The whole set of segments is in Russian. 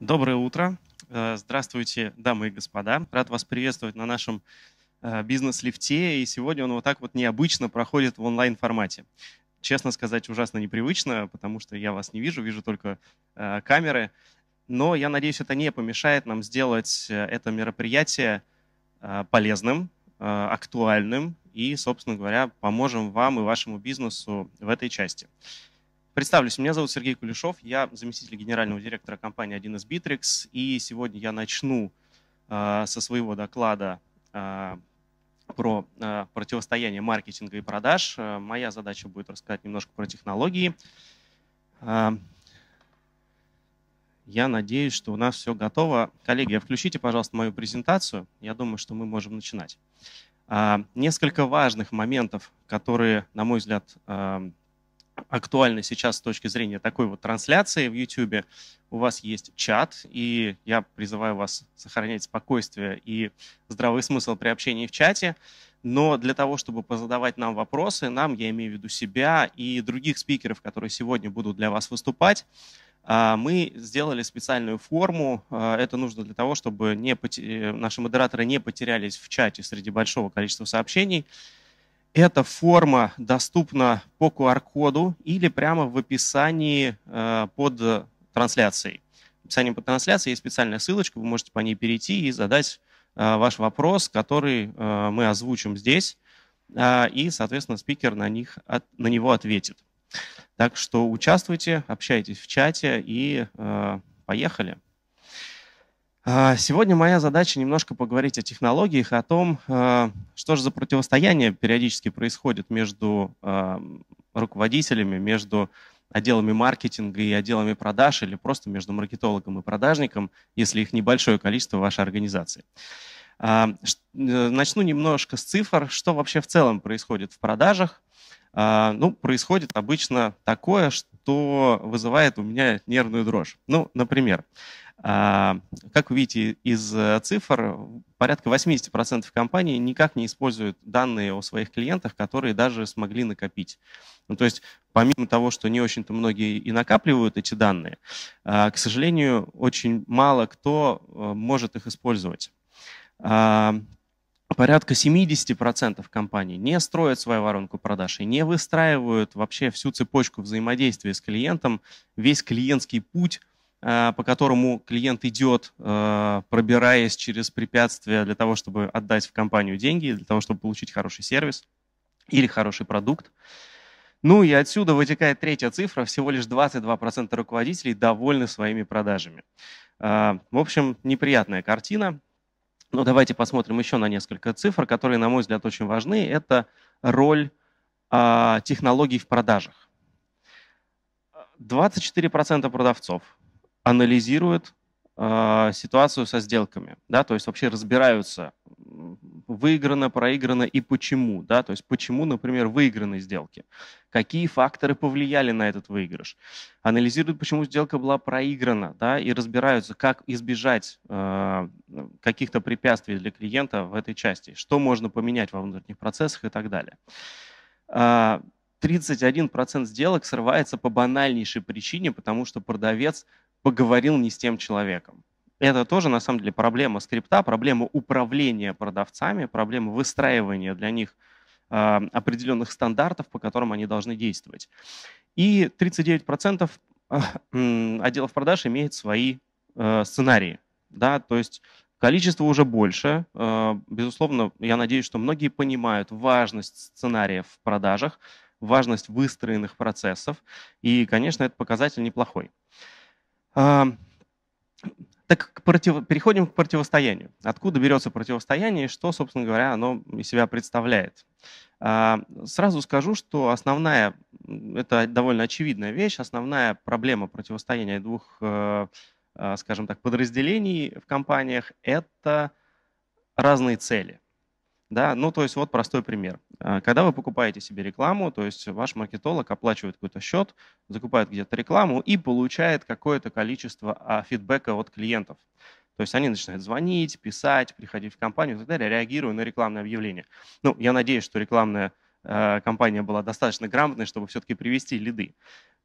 Доброе утро. Э, здравствуйте, дамы и господа. Рад вас приветствовать на нашем э, бизнес-лифте. И сегодня он вот так вот необычно проходит в онлайн-формате. Честно сказать, ужасно непривычно, потому что я вас не вижу, вижу только э, камеры. Но я надеюсь, это не помешает нам сделать это мероприятие полезным, актуальным и, собственно говоря, поможем вам и вашему бизнесу в этой части. Представлюсь, меня зовут Сергей Кулешов, я заместитель генерального директора компании 1С Bittrex, и сегодня я начну э, со своего доклада э, про э, противостояние маркетинга и продаж. Э, моя задача будет рассказать немножко про технологии. Э, я надеюсь, что у нас все готово. Коллеги, включите, пожалуйста, мою презентацию. Я думаю, что мы можем начинать. Несколько важных моментов, которые, на мой взгляд, актуально сейчас с точки зрения такой вот трансляции в YouTube. У вас есть чат, и я призываю вас сохранять спокойствие и здравый смысл при общении в чате. Но для того, чтобы позадавать нам вопросы, нам, я имею в виду себя и других спикеров, которые сегодня будут для вас выступать, а, мы сделали специальную форму. А, это нужно для того, чтобы не, наши модераторы не потерялись в чате среди большого количества сообщений. Эта форма доступна по QR-коду или прямо в описании э, под трансляцией. В описании под трансляцией есть специальная ссылочка, вы можете по ней перейти и задать э, ваш вопрос, который э, мы озвучим здесь, и, соответственно, спикер на, них, на него ответит. Так что участвуйте, общайтесь в чате и поехали. А, сегодня моя задача немножко поговорить о технологиях, о том, а, что же за противостояние периодически происходит между а, руководителями, между отделами маркетинга и отделами продаж, или просто между маркетологом и продажником, если их небольшое количество в вашей организации. Начну немножко с цифр, что вообще в целом происходит в продажах. Ну, происходит обычно такое, что вызывает у меня нервную дрожь. Ну, например, а, как вы видите из э, цифр, порядка 80% компаний никак не используют данные о своих клиентах, которые даже смогли накопить. Ну, то есть помимо того, что не очень-то многие и накапливают эти данные, а, к сожалению, очень мало кто э, может их использовать. Порядка 70% компаний не строят свою воронку продаж и не выстраивают вообще всю цепочку взаимодействия с клиентом, весь клиентский путь Э, по которому клиент идет, э, пробираясь через препятствия для того, чтобы отдать в компанию деньги, для того, чтобы получить хороший сервис или хороший продукт. Ну и отсюда вытекает третья цифра. Всего лишь 22% руководителей довольны своими продажами. Э, в общем, неприятная картина. Но давайте посмотрим еще на несколько цифр, которые, на мой взгляд, очень важны. Это роль технологий в продажах. 24% продавцов анализируют э, ситуацию со сделками, да, то есть вообще разбираются, выиграно, проиграно и почему, да, то есть почему, например, выиграны сделки, какие факторы повлияли на этот выигрыш, анализируют, почему сделка была проиграна, да, и разбираются, как избежать э, каких-то препятствий для клиента в этой части, что можно поменять во внутренних процессах и так далее. 31% а, сделок срывается по банальнейшей причине, потому что продавец поговорил не с тем человеком. Это тоже, на самом деле, проблема скрипта, проблема управления продавцами, проблема выстраивания для них э, определенных стандартов, по которым они должны действовать. И 39% э, отделов продаж имеет свои э, сценарии. Да? То есть количество уже больше. Э, безусловно, я надеюсь, что многие понимают важность сценариев в продажах, важность выстроенных процессов. И, конечно, этот показатель неплохой. Так против... переходим к противостоянию. Откуда берется противостояние и что, собственно говоря, оно из себя представляет? Сразу скажу, что основная, это довольно очевидная вещь, основная проблема противостояния двух, э, э, скажем так, подразделений в компаниях – это разные цели. Да, ну то есть вот простой пример. А, когда вы покупаете себе рекламу, то есть ваш маркетолог оплачивает какой-то счет, закупает где-то рекламу и получает какое-то количество а, фидбэка от клиентов. То есть они начинают звонить, писать, приходить в компанию и так далее, реагируя на рекламное объявление. Ну, я надеюсь, что рекламная э, компания была достаточно грамотной, чтобы все-таки привести лиды.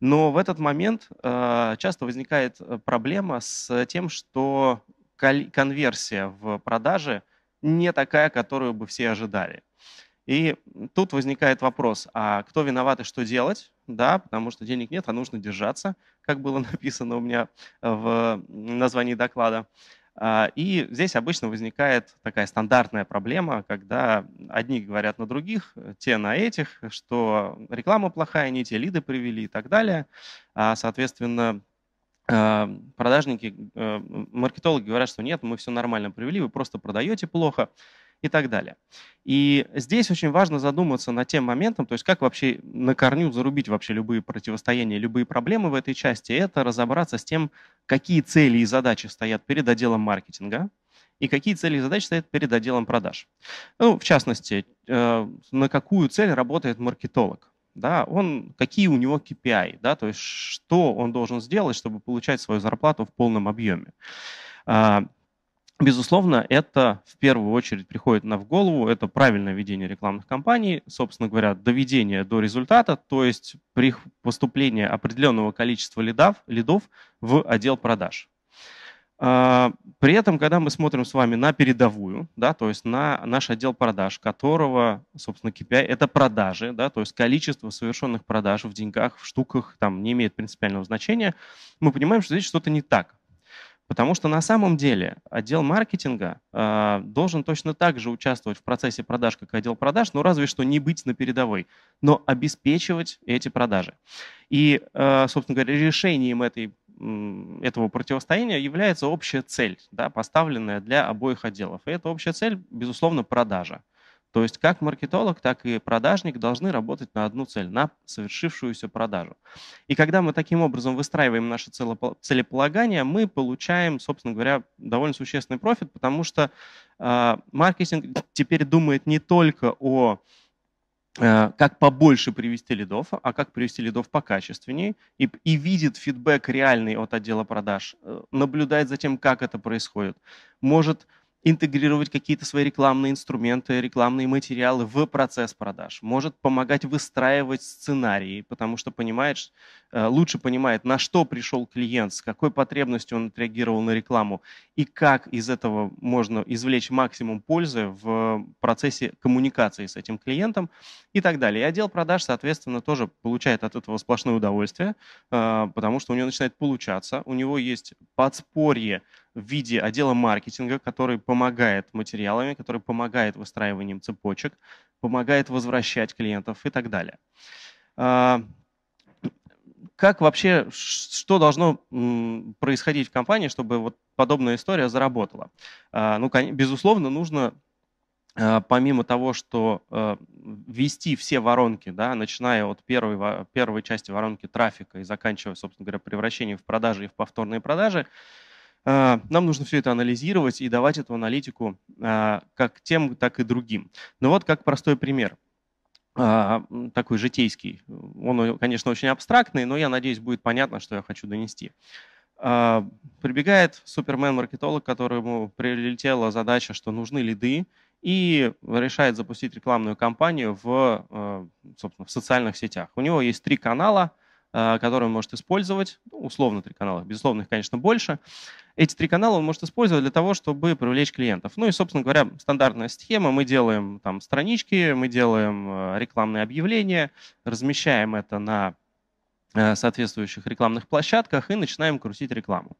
Но в этот момент э, часто возникает э, проблема с тем, что конверсия в продаже не такая, которую бы все ожидали. И тут возникает вопрос, а кто виноват и что делать? Да, потому что денег нет, а нужно держаться, как было написано у меня в названии доклада. А, и здесь обычно возникает такая стандартная проблема, когда одни говорят на других, те на этих, что реклама плохая, не те лиды привели и так далее. А, соответственно, а, продажники, маркетологи говорят, что нет, мы все нормально привели, вы просто продаете плохо и так далее. И здесь очень важно задуматься над тем моментом, то есть как вообще на корню зарубить вообще любые противостояния, любые проблемы в этой части, это разобраться с тем, какие цели и задачи стоят перед отделом маркетинга, и какие цели и задачи стоят перед отделом продаж. Ну, в частности, э, на какую цель работает маркетолог. Да, он, какие у него KPI, да, то есть что он должен сделать, чтобы получать свою зарплату в полном объеме. Безусловно, это в первую очередь приходит нам в голову, это правильное ведение рекламных кампаний, собственно говоря, доведение до результата, то есть при поступлении определенного количества лидов, лидов в отдел продаж. А, при этом, когда мы смотрим с вами на передовую, да, то есть на наш отдел продаж, которого, собственно, KPI – это продажи, да, то есть количество совершенных продаж в деньгах, в штуках, там не имеет принципиального значения, мы понимаем, что здесь что-то не так. Потому что на самом деле отдел маркетинга э, должен точно так же участвовать в процессе продаж, как отдел продаж, но разве что не быть на передовой, но обеспечивать эти продажи. И, э, собственно говоря, решением этой, этого противостояния является общая цель, да, поставленная для обоих отделов. И эта общая цель, безусловно, продажа. То есть как маркетолог, так и продажник должны работать на одну цель, на совершившуюся продажу. И когда мы таким образом выстраиваем наше целеполагание, мы получаем, собственно говоря, довольно существенный профит, потому что э, маркетинг теперь думает не только о э, как побольше привести лидов, а как привести лидов покачественнее, и, и видит фидбэк реальный от отдела продаж, э, наблюдает за тем, как это происходит, может интегрировать какие-то свои рекламные инструменты, рекламные материалы в процесс продаж, может помогать выстраивать сценарии, потому что понимает, э, лучше понимает, на что пришел клиент, с какой потребностью он отреагировал на рекламу и как из этого можно извлечь максимум пользы в процессе коммуникации с этим клиентом и так далее. И отдел продаж, соответственно, тоже получает от этого сплошное удовольствие, э, потому что у него начинает получаться, у него есть подспорье в виде отдела маркетинга, который помогает материалами, который помогает выстраиванием цепочек, помогает возвращать клиентов и так далее. А, как вообще, что должно происходить в компании, чтобы вот подобная история заработала? А, ну, безусловно, нужно а, помимо того, что ввести все воронки, да, начиная от первой, первой части воронки трафика и заканчивая, собственно говоря, превращением в продажи и в повторные продажи, нам нужно все это анализировать и давать эту аналитику а, как тем, так и другим. Но вот как простой пример а, такой житейский. Он, конечно, очень абстрактный, но я надеюсь, будет понятно, что я хочу донести. Прибегает супермен-маркетолог, которому прилетела задача, что нужны лиды, и решает запустить рекламную кампанию в, собственно, в социальных сетях. У него есть три канала, которые он может использовать, ну, условно три канала, безусловно, их, конечно, больше. Эти три канала он может использовать для того, чтобы привлечь клиентов. Ну и, собственно говоря, стандартная схема. Мы делаем там странички, мы делаем э, рекламные объявления, размещаем это на э, соответствующих рекламных площадках и начинаем крутить рекламу.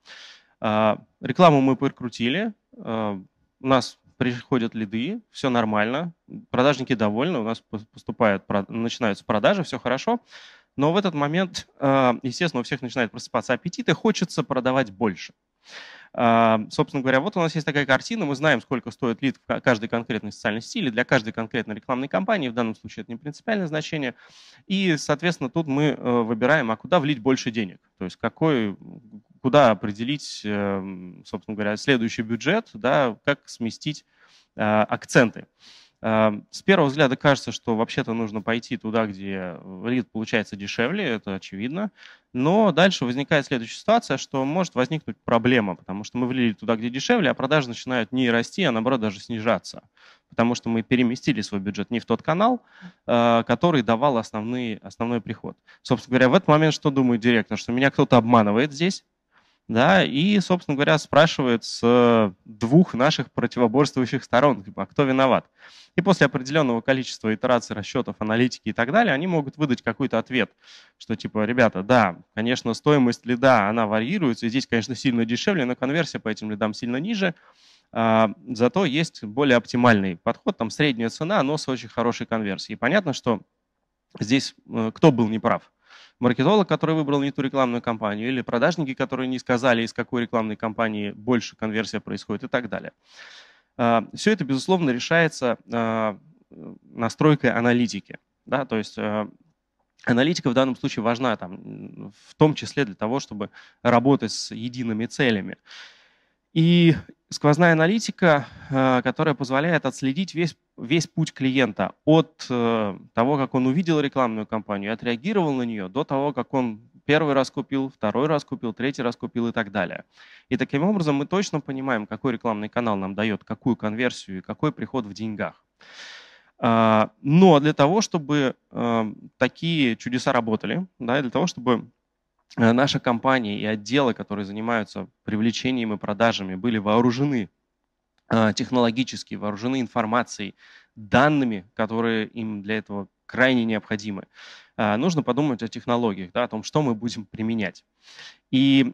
А, рекламу мы прокрутили, э, у нас приходят лиды, все нормально, продажники довольны, у нас поступают, начинаются продажи, все хорошо. Но в этот момент, естественно, у всех начинает просыпаться аппетит и хочется продавать больше. А, собственно говоря, вот у нас есть такая картина, мы знаем, сколько стоит лид в каждой конкретной социальной стиле, для каждой конкретной рекламной кампании, в данном случае это не принципиальное значение, и, соответственно, тут мы э, выбираем, а куда влить больше денег, то есть какой, куда определить, эм, собственно говоря, следующий бюджет, да, как сместить э, акценты. Эм, с первого взгляда кажется, что вообще-то нужно пойти туда, где лид получается дешевле, это очевидно. Но дальше возникает следующая ситуация, что может возникнуть проблема, потому что мы влили туда, где дешевле, а продажи начинают не расти, а наоборот даже снижаться. потому что мы переместили свой бюджет не в тот канал, э, который давал основные, основной приход. Собственно говоря, в этот момент что думает директор? Что меня кто-то обманывает здесь, да, и, собственно говоря, спрашивает с двух наших противоборствующих сторон, типа, а кто виноват. И после определенного количества итераций, расчетов, аналитики и так далее, они могут выдать какой-то ответ, что типа, ребята, да, конечно, стоимость лида, она варьируется, здесь, конечно, сильно дешевле, но конверсия по этим лидам сильно ниже, а, зато есть более оптимальный подход, там средняя цена, но с очень хорошей конверсией. И понятно, что здесь э, кто был неправ? Маркетолог, который выбрал не ту рекламную кампанию, или продажники, которые не сказали, из какой рекламной кампании больше конверсия происходит и так далее. А, Все это, безусловно, решается а, настройкой аналитики. Да? То есть аналитика в данном случае важна там, в том числе для того, чтобы работать с едиными целями. И сквозная аналитика, э, которая позволяет отследить весь, весь путь клиента от э, того, как он увидел рекламную кампанию, отреагировал на нее, до того, как он первый раз купил, второй раз купил, третий раз купил и так далее. И таким образом мы точно понимаем, какой рекламный канал нам дает какую конверсию и какой приход в деньгах. А, но для того, чтобы э, такие чудеса работали, да, для того, чтобы наша компания и отделы, которые занимаются привлечением и продажами, были вооружены э, технологически, вооружены информацией, данными, которые им для этого крайне необходимы. Э, нужно подумать о технологиях, да, о том, что мы будем применять. И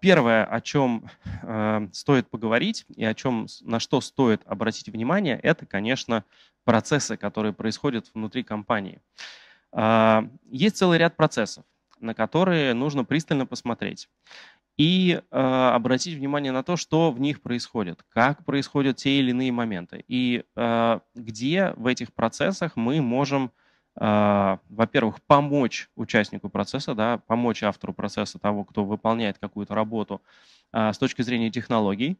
первое, о чем стоит поговорить и о чем, на что стоит обратить внимание, это, конечно, процессы, которые происходят внутри компании. Есть целый ряд процессов на которые нужно пристально посмотреть и э, обратить внимание на то, что в них происходит, как происходят те или иные моменты, и э, где в этих процессах мы можем, э, во-первых, помочь участнику процесса, да, помочь автору процесса, того, кто выполняет какую-то работу э, с точки зрения технологий,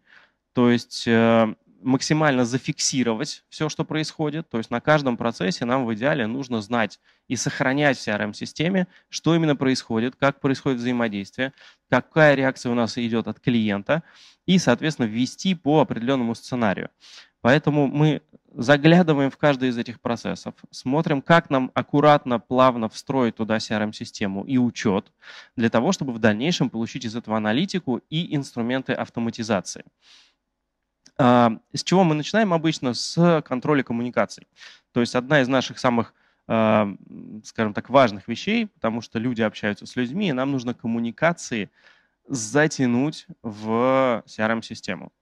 то есть э, максимально зафиксировать все, что происходит. То есть на каждом процессе нам в идеале нужно знать и сохранять в CRM-системе, что именно происходит, как происходит взаимодействие, какая реакция у нас идет от клиента, и, соответственно, ввести по определенному сценарию. Поэтому мы заглядываем в каждый из этих процессов, смотрим, как нам аккуратно, плавно встроить туда CRM-систему и учет, для того, чтобы в дальнейшем получить из этого аналитику и инструменты автоматизации. А, с чего мы начинаем обычно? С контроля коммуникаций. То есть одна из наших самых а, скажем так, важных вещей, потому что люди общаются с людьми, и нам нужно коммуникации затянуть в CRM-систему.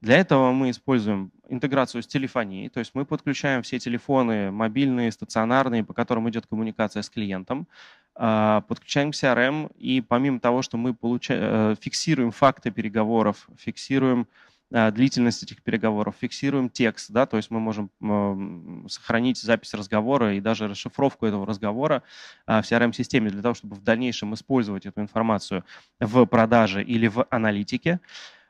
Для этого мы используем интеграцию с телефонией, то есть мы подключаем все телефоны, мобильные, стационарные, по которым идет коммуникация с клиентом, а, подключаем к CRM, и помимо того, что мы получаем, э, фиксируем факты переговоров, фиксируем длительность этих переговоров, фиксируем текст, да, то есть мы можем сохранить запись разговора и даже расшифровку этого разговора э, в CRM-системе для того, чтобы в дальнейшем использовать эту информацию в продаже или в аналитике.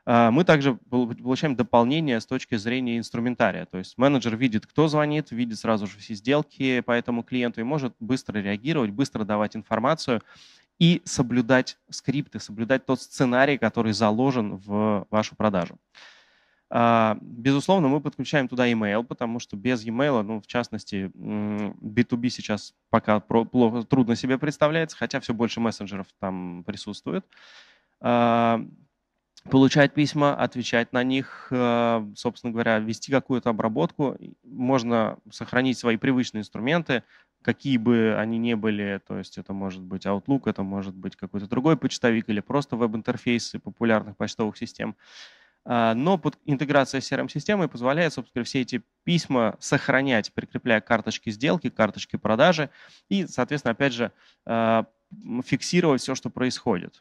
Э, мы также получаем дополнение с точки зрения инструментария. То есть менеджер видит, кто звонит, видит сразу же все сделки по этому клиенту и может быстро реагировать, быстро давать информацию и соблюдать скрипты, соблюдать тот сценарий, который заложен в вашу продажу. А, безусловно, мы подключаем туда email, потому что без email, ну, в частности, B2B сейчас пока плохо, трудно себе представляется, хотя все больше мессенджеров там присутствует. Получать письма, отвечать на них, а, собственно говоря, вести какую-то обработку. Можно сохранить свои привычные инструменты, какие бы они ни были, то есть это может быть Outlook, это может быть какой-то другой почтовик или просто веб-интерфейсы популярных почтовых систем. А, но под интеграция с CRM-системой позволяет, собственно, все эти письма сохранять, прикрепляя карточки сделки, карточки продажи и, соответственно, опять же, а, фиксировать все, что происходит,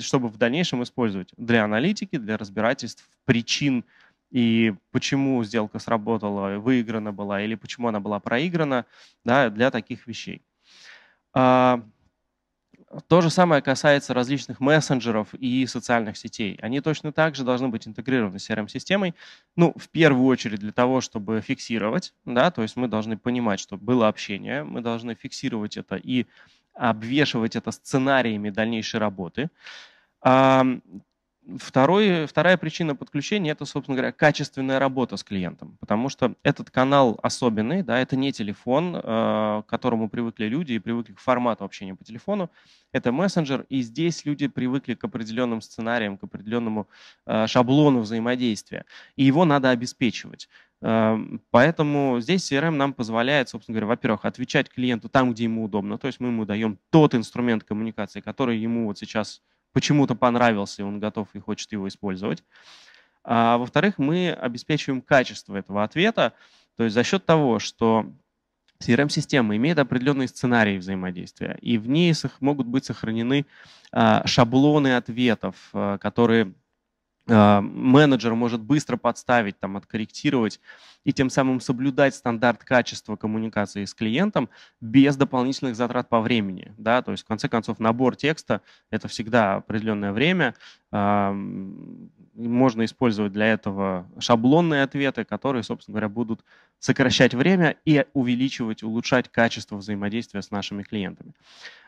чтобы в дальнейшем использовать для аналитики, для разбирательств причин и почему сделка сработала, выиграна была, или почему она была проиграна, да, для таких вещей. А, то же самое касается различных мессенджеров и социальных сетей. Они точно так же должны быть интегрированы с CRM-системой. Ну, в первую очередь для того, чтобы фиксировать, да, то есть мы должны понимать, что было общение, мы должны фиксировать это и обвешивать это сценариями дальнейшей работы. Второй, вторая причина подключения – это, собственно говоря, качественная работа с клиентом, потому что этот канал особенный, да, это не телефон, э, к которому привыкли люди и привыкли к формату общения по телефону, это мессенджер, и здесь люди привыкли к определенным сценариям, к определенному э, шаблону взаимодействия, и его надо обеспечивать. Эм, поэтому здесь CRM нам позволяет, собственно говоря, во-первых, отвечать клиенту там, где ему удобно, то есть мы ему даем тот инструмент коммуникации, который ему вот сейчас почему-то понравился, и он готов и хочет его использовать. А, во-вторых, мы обеспечиваем качество этого ответа, то есть за счет того, что CRM-система имеет определенные сценарии взаимодействия, и в ней могут быть сохранены а, шаблоны ответов, а, которые менеджер может быстро подставить, там, откорректировать и тем самым соблюдать стандарт качества коммуникации с клиентом без дополнительных затрат по времени. Да? То есть, в конце концов, набор текста – это всегда определенное время. А, можно использовать для этого шаблонные ответы, которые, собственно говоря, будут сокращать время и увеличивать, улучшать качество взаимодействия с нашими клиентами.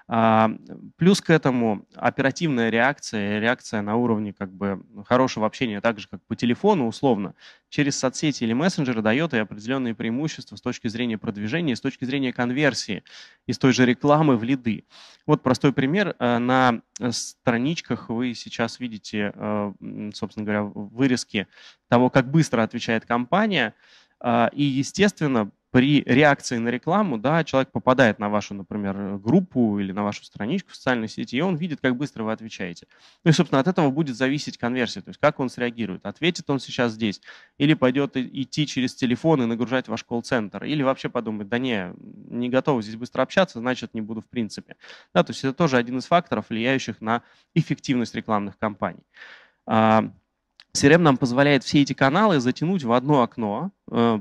А, плюс к этому оперативная реакция, реакция на уровне как бы хорошего общения, так же как по телефону условно, через соцсети или мессенджеры дает и определенные преимущества с точки зрения продвижения, с точки зрения конверсии из той же рекламы в лиды. Вот простой пример. Э, на страничках вы сейчас видите, э, собственно говоря, вырезки того, как быстро отвечает компания. А, и, естественно, при реакции на рекламу, да, человек попадает на вашу, например, группу или на вашу страничку в социальной сети, и он видит, как быстро вы отвечаете. Ну и, собственно, от этого будет зависеть конверсия, то есть как он среагирует. Ответит он сейчас здесь, или пойдет идти через телефон и нагружать ваш колл-центр, или вообще подумает, да не, не готов здесь быстро общаться, значит, не буду в принципе. Да, то есть это тоже один из факторов, влияющих на эффективность рекламных кампаний. CRM нам позволяет все эти каналы затянуть в одно окно, э,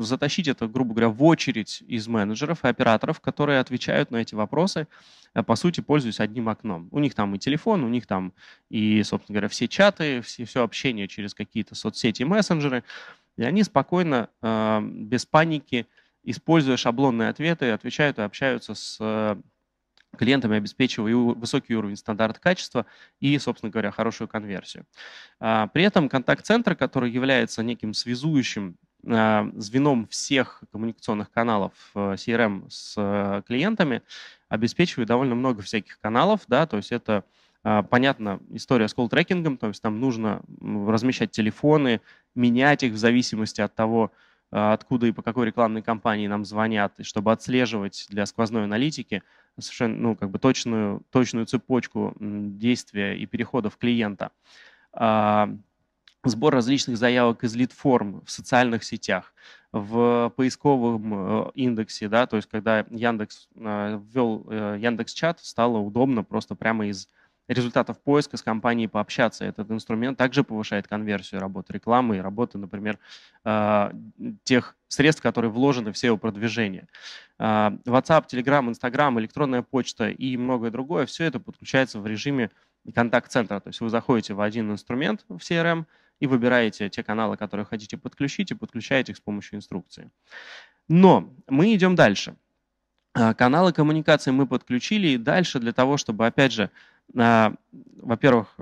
затащить это, грубо говоря, в очередь из менеджеров и операторов, которые отвечают на эти вопросы, э, по сути, пользуясь одним окном. У них там и телефон, у них там и, собственно говоря, все чаты, все, все общение через какие-то соцсети, мессенджеры. И они спокойно, э, без паники, используя шаблонные ответы, отвечают и общаются с клиентами, обеспечивая высокий уровень стандарта качества и, собственно говоря, хорошую конверсию. А, при этом контакт-центр, который является неким связующим а, звеном всех коммуникационных каналов э, CRM с э, клиентами, обеспечивает довольно много всяких каналов, да, то есть это а, Понятно, история с колл-трекингом, то есть там нужно размещать телефоны, менять их в зависимости от того, откуда и по какой рекламной кампании нам звонят, чтобы отслеживать для сквозной аналитики совершенно ну, как бы точную, точную цепочку действия и переходов клиента. А, сбор различных заявок из лид-форм в социальных сетях, в поисковом э, индексе, да, то есть когда Яндекс э, ввел э, Яндекс Чат, стало удобно просто прямо из результатов поиска с компанией пообщаться. Этот инструмент также повышает конверсию работы рекламы и работы, например, а, тех средств, которые вложены в SEO-продвижение. А, WhatsApp, Telegram, Instagram, электронная почта и многое другое, все это подключается в режиме контакт-центра. То есть вы заходите в один инструмент в CRM и выбираете те каналы, которые хотите подключить, и подключаете их с помощью инструкции. Но мы идем дальше. А, каналы коммуникации мы подключили, и дальше для того, чтобы, опять же, во-первых,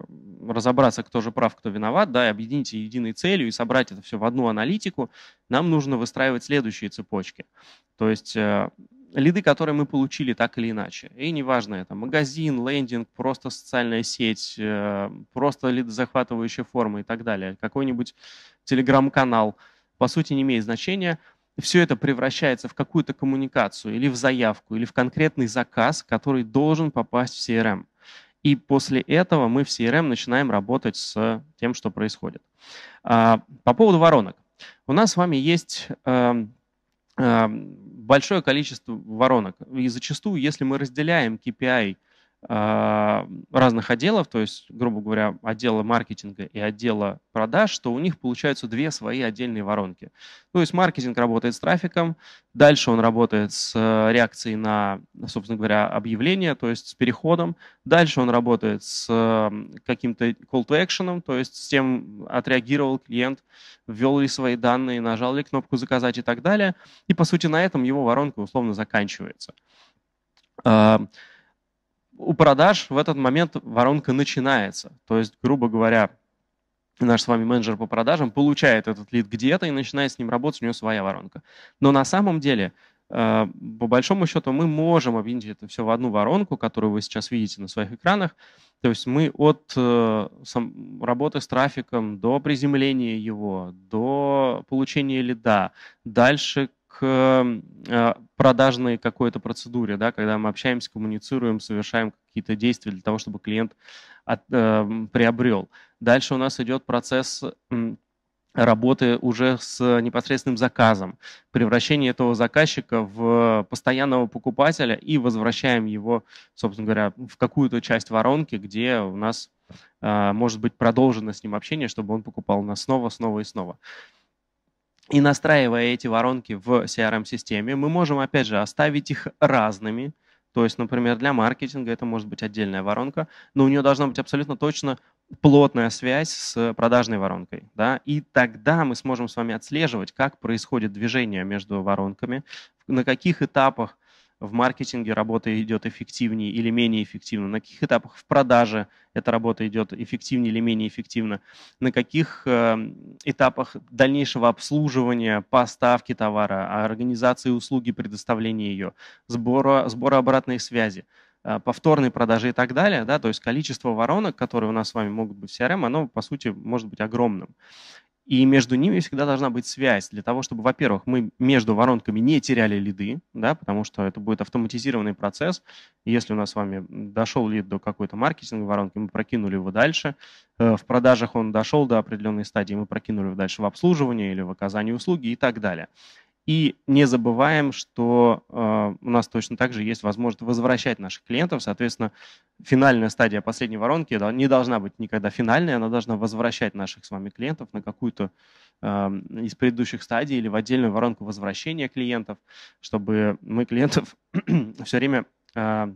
разобраться, кто же прав, кто виноват, да, и объединить единой целью и собрать это все в одну аналитику, нам нужно выстраивать следующие цепочки. То есть э, лиды, которые мы получили так или иначе. И неважно, это магазин, лендинг, просто социальная сеть, э, просто лидозахватывающая форма и так далее, какой-нибудь телеграм-канал, по сути, не имеет значения. Все это превращается в какую-то коммуникацию или в заявку, или в конкретный заказ, который должен попасть в CRM. И после этого мы в CRM начинаем работать с тем, что происходит. А, по поводу воронок. У нас с вами есть эм, эм, большое количество воронок. И зачастую, если мы разделяем KPI разных отделов, то есть, грубо говоря, отдела маркетинга и отдела продаж, то у них получаются две свои отдельные воронки. То есть маркетинг работает с трафиком, дальше он работает с э, реакцией на, собственно говоря, объявление, то есть с переходом, дальше он работает с каким-то call to action, то есть с тем, отреагировал клиент, ввел ли свои данные, нажал ли кнопку «Заказать» и так далее. И, по сути, на этом его воронка условно заканчивается. У продаж в этот момент воронка начинается. То есть, грубо говоря, наш с вами менеджер по продажам получает этот лид где-то и начинает с ним работать, у него своя воронка. Но на самом деле, э, по большому счету, мы можем объединить это все в одну воронку, которую вы сейчас видите на своих экранах. То есть мы от э, работы с трафиком до приземления его, до получения лида, дальше к э, продажной какой-то процедуре, да, когда мы общаемся, коммуницируем, совершаем какие-то действия для того, чтобы клиент от, э, приобрел. Дальше у нас идет процесс работы уже с непосредственным заказом, превращение этого заказчика в постоянного покупателя и возвращаем его, собственно говоря, в какую-то часть воронки, где у нас э, может быть продолжено с ним общение, чтобы он покупал нас снова, снова и снова. И настраивая эти воронки в CRM-системе, мы можем, опять же, оставить их разными. То есть, например, для маркетинга это может быть отдельная воронка, но у нее должна быть абсолютно точно плотная связь с продажной воронкой. Да? И тогда мы сможем с вами отслеживать, как происходит движение между воронками, на каких этапах в маркетинге работа идет эффективнее или менее эффективно, на каких этапах в продаже эта работа идет эффективнее или менее эффективно, на каких э, этапах дальнейшего обслуживания, поставки товара, организации услуги, предоставления ее, сбора, сбора обратной связи э, повторной продажи и так далее, да, то есть количество воронок, которые у нас с вами могут быть в CRM, оно, по сути, может быть огромным. И между ними всегда должна быть связь для того, чтобы, во-первых, мы между воронками не теряли лиды, да, потому что это будет автоматизированный процесс. Если у нас с вами дошел лид до какой-то маркетинговой воронки, мы прокинули его дальше. Э, в продажах он дошел до определенной стадии, мы прокинули его дальше в обслуживание или в оказании услуги и так далее. И не забываем, что э, у нас точно так же есть возможность возвращать наших клиентов. Соответственно, финальная стадия последней воронки не должна быть никогда финальной, она должна возвращать наших с вами клиентов на какую-то э, из предыдущих стадий или в отдельную воронку возвращения клиентов, чтобы мы клиентов все время э,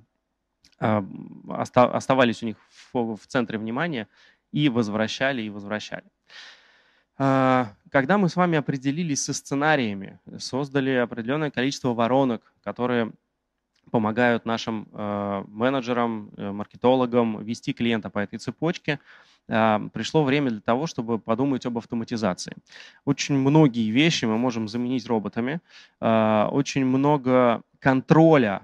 э, оставались у них в центре внимания и возвращали, и возвращали. А, когда мы с вами определились со сценариями, создали определенное количество воронок, которые помогают нашим э, менеджерам, э, маркетологам вести клиента по этой цепочке, а, пришло время для того, чтобы подумать об автоматизации. Очень многие вещи мы можем заменить роботами, а, очень много контроля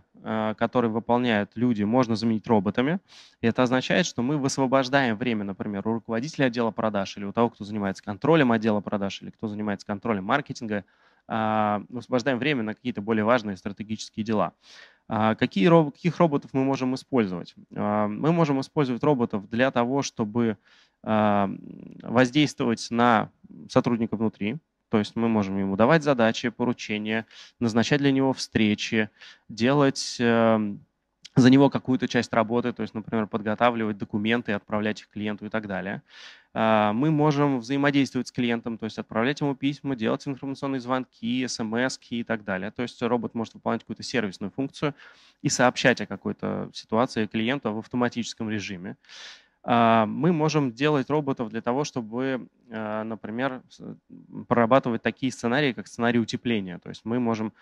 которые выполняют люди, можно заменить роботами. И это означает, что мы высвобождаем время, например, у руководителя отдела продаж или у того, кто занимается контролем отдела продаж или кто занимается контролем маркетинга, а, высвобождаем время на какие-то более важные стратегические дела. А, какие, каких роботов мы можем использовать? А, мы можем использовать роботов для того, чтобы воздействовать на сотрудника внутри, то есть мы можем ему давать задачи, поручения, назначать для него встречи, делать эм, за него какую-то часть работы, то есть, например, подготавливать документы, отправлять их клиенту и так далее. А, мы можем взаимодействовать с клиентом, то есть отправлять ему письма, делать информационные звонки, смс и так далее. То есть робот может выполнять какую-то сервисную функцию и сообщать о какой-то ситуации клиенту в автоматическом режиме. А, мы можем делать роботов для того, чтобы, а, например, прорабатывать такие сценарии, как сценарий утепления. То есть мы можем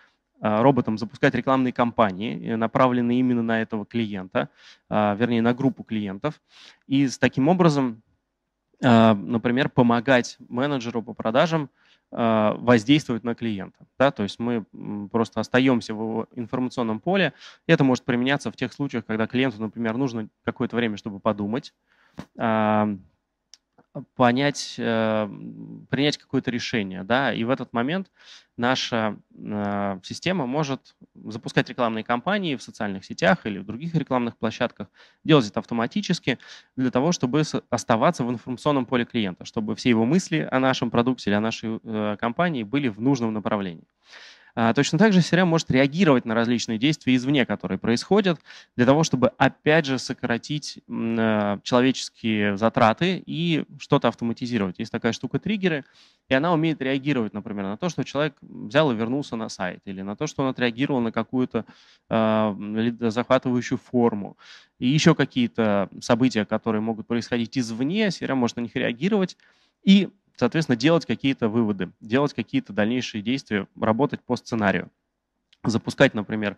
а, роботам запускать рекламные кампании, э, направленные именно на этого клиента, вернее, на группу клиентов. И с таким образом, например, помогать менеджеру по продажам воздействовать на клиента. Да? То есть мы просто остаемся в его информационном поле. Это может применяться в тех случаях, когда клиенту, например, нужно какое-то время, чтобы подумать, понять, э, принять какое-то решение. Да? И в этот момент наша э, система может запускать рекламные кампании в социальных сетях или в других рекламных площадках, делать это автоматически для того, чтобы оставаться в информационном поле клиента, чтобы все его мысли о нашем продукте или о нашей э, компании были в нужном направлении. А, точно так же CRM может реагировать на различные действия извне, которые происходят, для того, чтобы опять же сократить э, человеческие затраты и что-то автоматизировать. Есть такая штука триггеры, и она умеет реагировать, например, на то, что человек взял и вернулся на сайт, или на то, что он отреагировал на какую-то э, захватывающую форму, и еще какие-то события, которые могут происходить извне, CRM может на них реагировать и соответственно, делать какие-то выводы, делать какие-то дальнейшие действия, работать по сценарию. Запускать, например,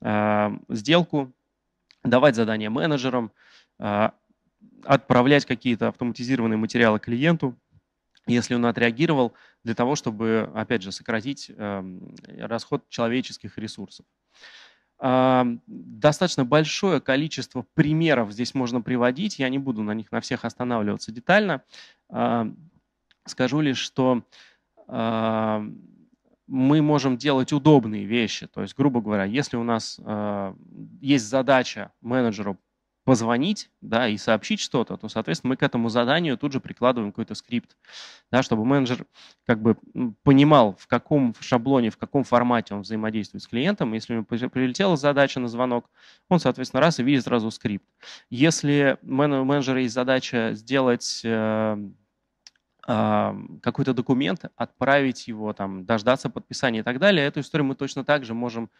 э, сделку, давать задания менеджерам, а, отправлять какие-то автоматизированные материалы клиенту, если он отреагировал, для того, чтобы, опять же, сократить эм, расход человеческих ресурсов. Достаточно большое количество примеров здесь можно приводить, я не буду на них на всех останавливаться детально. Скажу лишь, что мы можем делать удобные вещи. То есть, грубо говоря, если у нас э, есть задача менеджеру позвонить да, и сообщить что-то, то, соответственно, мы к этому заданию тут же прикладываем какой-то скрипт, да, чтобы менеджер как бы понимал, в каком шаблоне, в каком формате он взаимодействует с клиентом. Если ему прилетела задача на звонок, он, соответственно, раз и видит сразу скрипт. Если у менеджера есть задача сделать э, какой-то документ, отправить его, там, дождаться подписания и так далее. Эту историю мы точно так же можем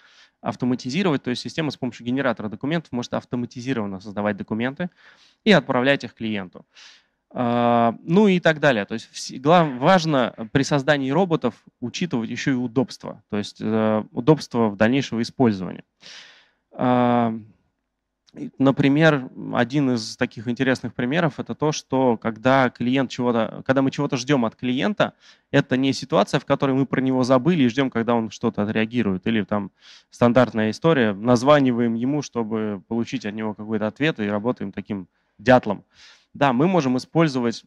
автоматизировать, то есть система с помощью генератора документов может автоматизированно создавать документы и отправлять их клиенту. А, ну и так далее. То есть важно при создании роботов учитывать еще и удобство, то есть э, удобство в дальнейшего использования. Например, один из таких интересных примеров это то, что когда клиент чего-то, когда мы чего-то ждем от клиента, это не ситуация, в которой мы про него забыли и ждем, когда он что-то отреагирует. Или там стандартная история, названиваем ему, чтобы получить от него какой-то ответ и работаем таким дятлом. Да, мы можем использовать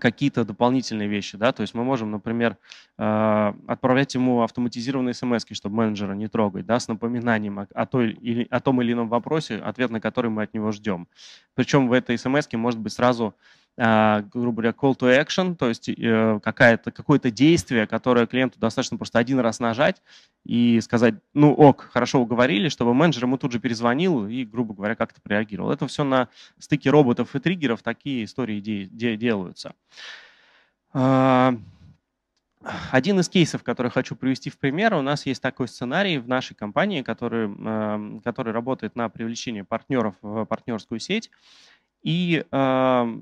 какие-то дополнительные вещи, да, то есть мы можем, например, э, отправлять ему автоматизированные смс, чтобы менеджера не трогать, да, с напоминанием о, той, или, о том или ином вопросе, ответ на который мы от него ждем. Причем в этой смс может быть сразу а, грубо говоря, call to action, то есть э, какое-то какое действие, которое клиенту достаточно просто один раз нажать и сказать, ну ок, хорошо уговорили, чтобы менеджер ему тут же перезвонил и, грубо говоря, как-то реагировал. Это все на стыке роботов и триггеров, такие истории де де делаются. А, один из кейсов, который хочу привести в пример, у нас есть такой сценарий в нашей компании, который, который работает на привлечение партнеров в партнерскую сеть. И э,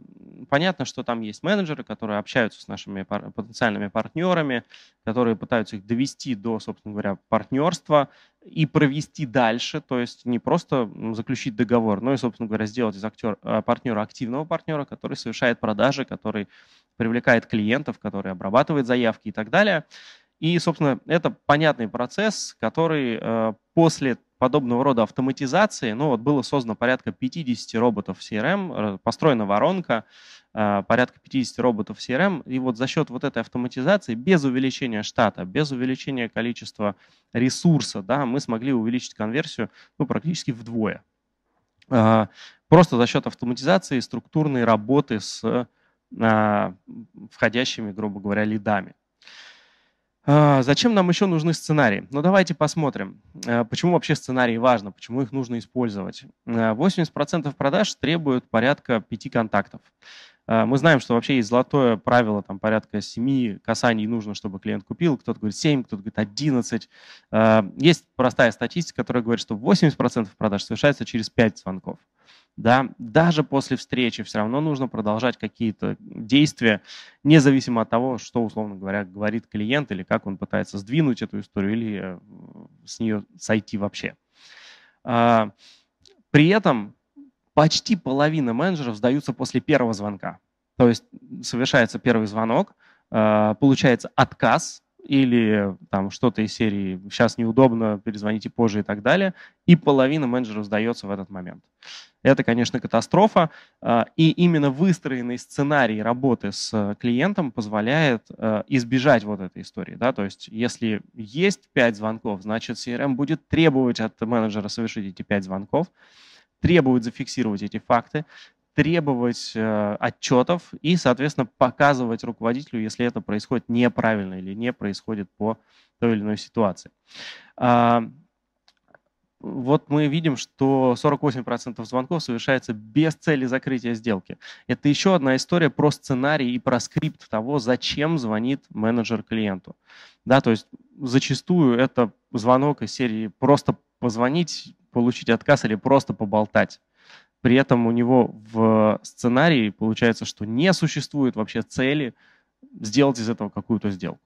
понятно, что там есть менеджеры, которые общаются с нашими пар потенциальными партнерами, которые пытаются их довести до, собственно говоря, партнерства и провести дальше, то есть не просто заключить договор, но и, собственно говоря, сделать из актер, э, партнера активного партнера, который совершает продажи, который привлекает клиентов, который обрабатывает заявки и так далее. И, собственно, это понятный процесс, который э, после подобного рода автоматизации, ну вот было создано порядка 50 роботов CRM, построена воронка, э, порядка 50 роботов CRM, и вот за счет вот этой автоматизации, без увеличения штата, без увеличения количества ресурса, да, мы смогли увеличить конверсию ну, практически вдвое. Э, просто за счет автоматизации структурной работы с э, входящими, грубо говоря, лидами. А, зачем нам еще нужны сценарии? Ну давайте посмотрим, а, почему вообще сценарии важно, почему их нужно использовать. 80% а, продаж требуют порядка 5 контактов. Мы знаем, что вообще есть золотое правило, там порядка 7 касаний нужно, чтобы клиент купил. Кто-то говорит 7, кто-то говорит 11. Есть простая статистика, которая говорит, что 80% продаж совершается через 5 звонков да, даже после встречи все равно нужно продолжать какие-то действия, независимо от того, что, условно говоря, говорит клиент или как он пытается сдвинуть эту историю или э, с нее сойти вообще. А, при этом почти половина менеджеров сдаются после первого звонка. То есть совершается первый звонок, а, получается отказ или там что-то из серии «сейчас неудобно, перезвоните позже» и так далее, и половина менеджеров сдается в этот момент. Это, конечно, катастрофа, а, и именно выстроенный сценарий работы с клиентом позволяет а, избежать вот этой истории. Да? То есть если есть 5 звонков, значит CRM будет требовать от менеджера совершить эти 5 звонков, требует зафиксировать эти факты, требовать э, отчетов и, соответственно, показывать руководителю, если это происходит неправильно или не происходит по той или иной ситуации. А, вот мы видим, что 48% звонков совершается без цели закрытия сделки. Это еще одна история про сценарий и про скрипт того, зачем звонит менеджер клиенту. Да, то есть зачастую это звонок из серии просто позвонить, получить отказ или просто поболтать. При этом у него в сценарии получается, что не существует вообще цели сделать из этого какую-то сделку.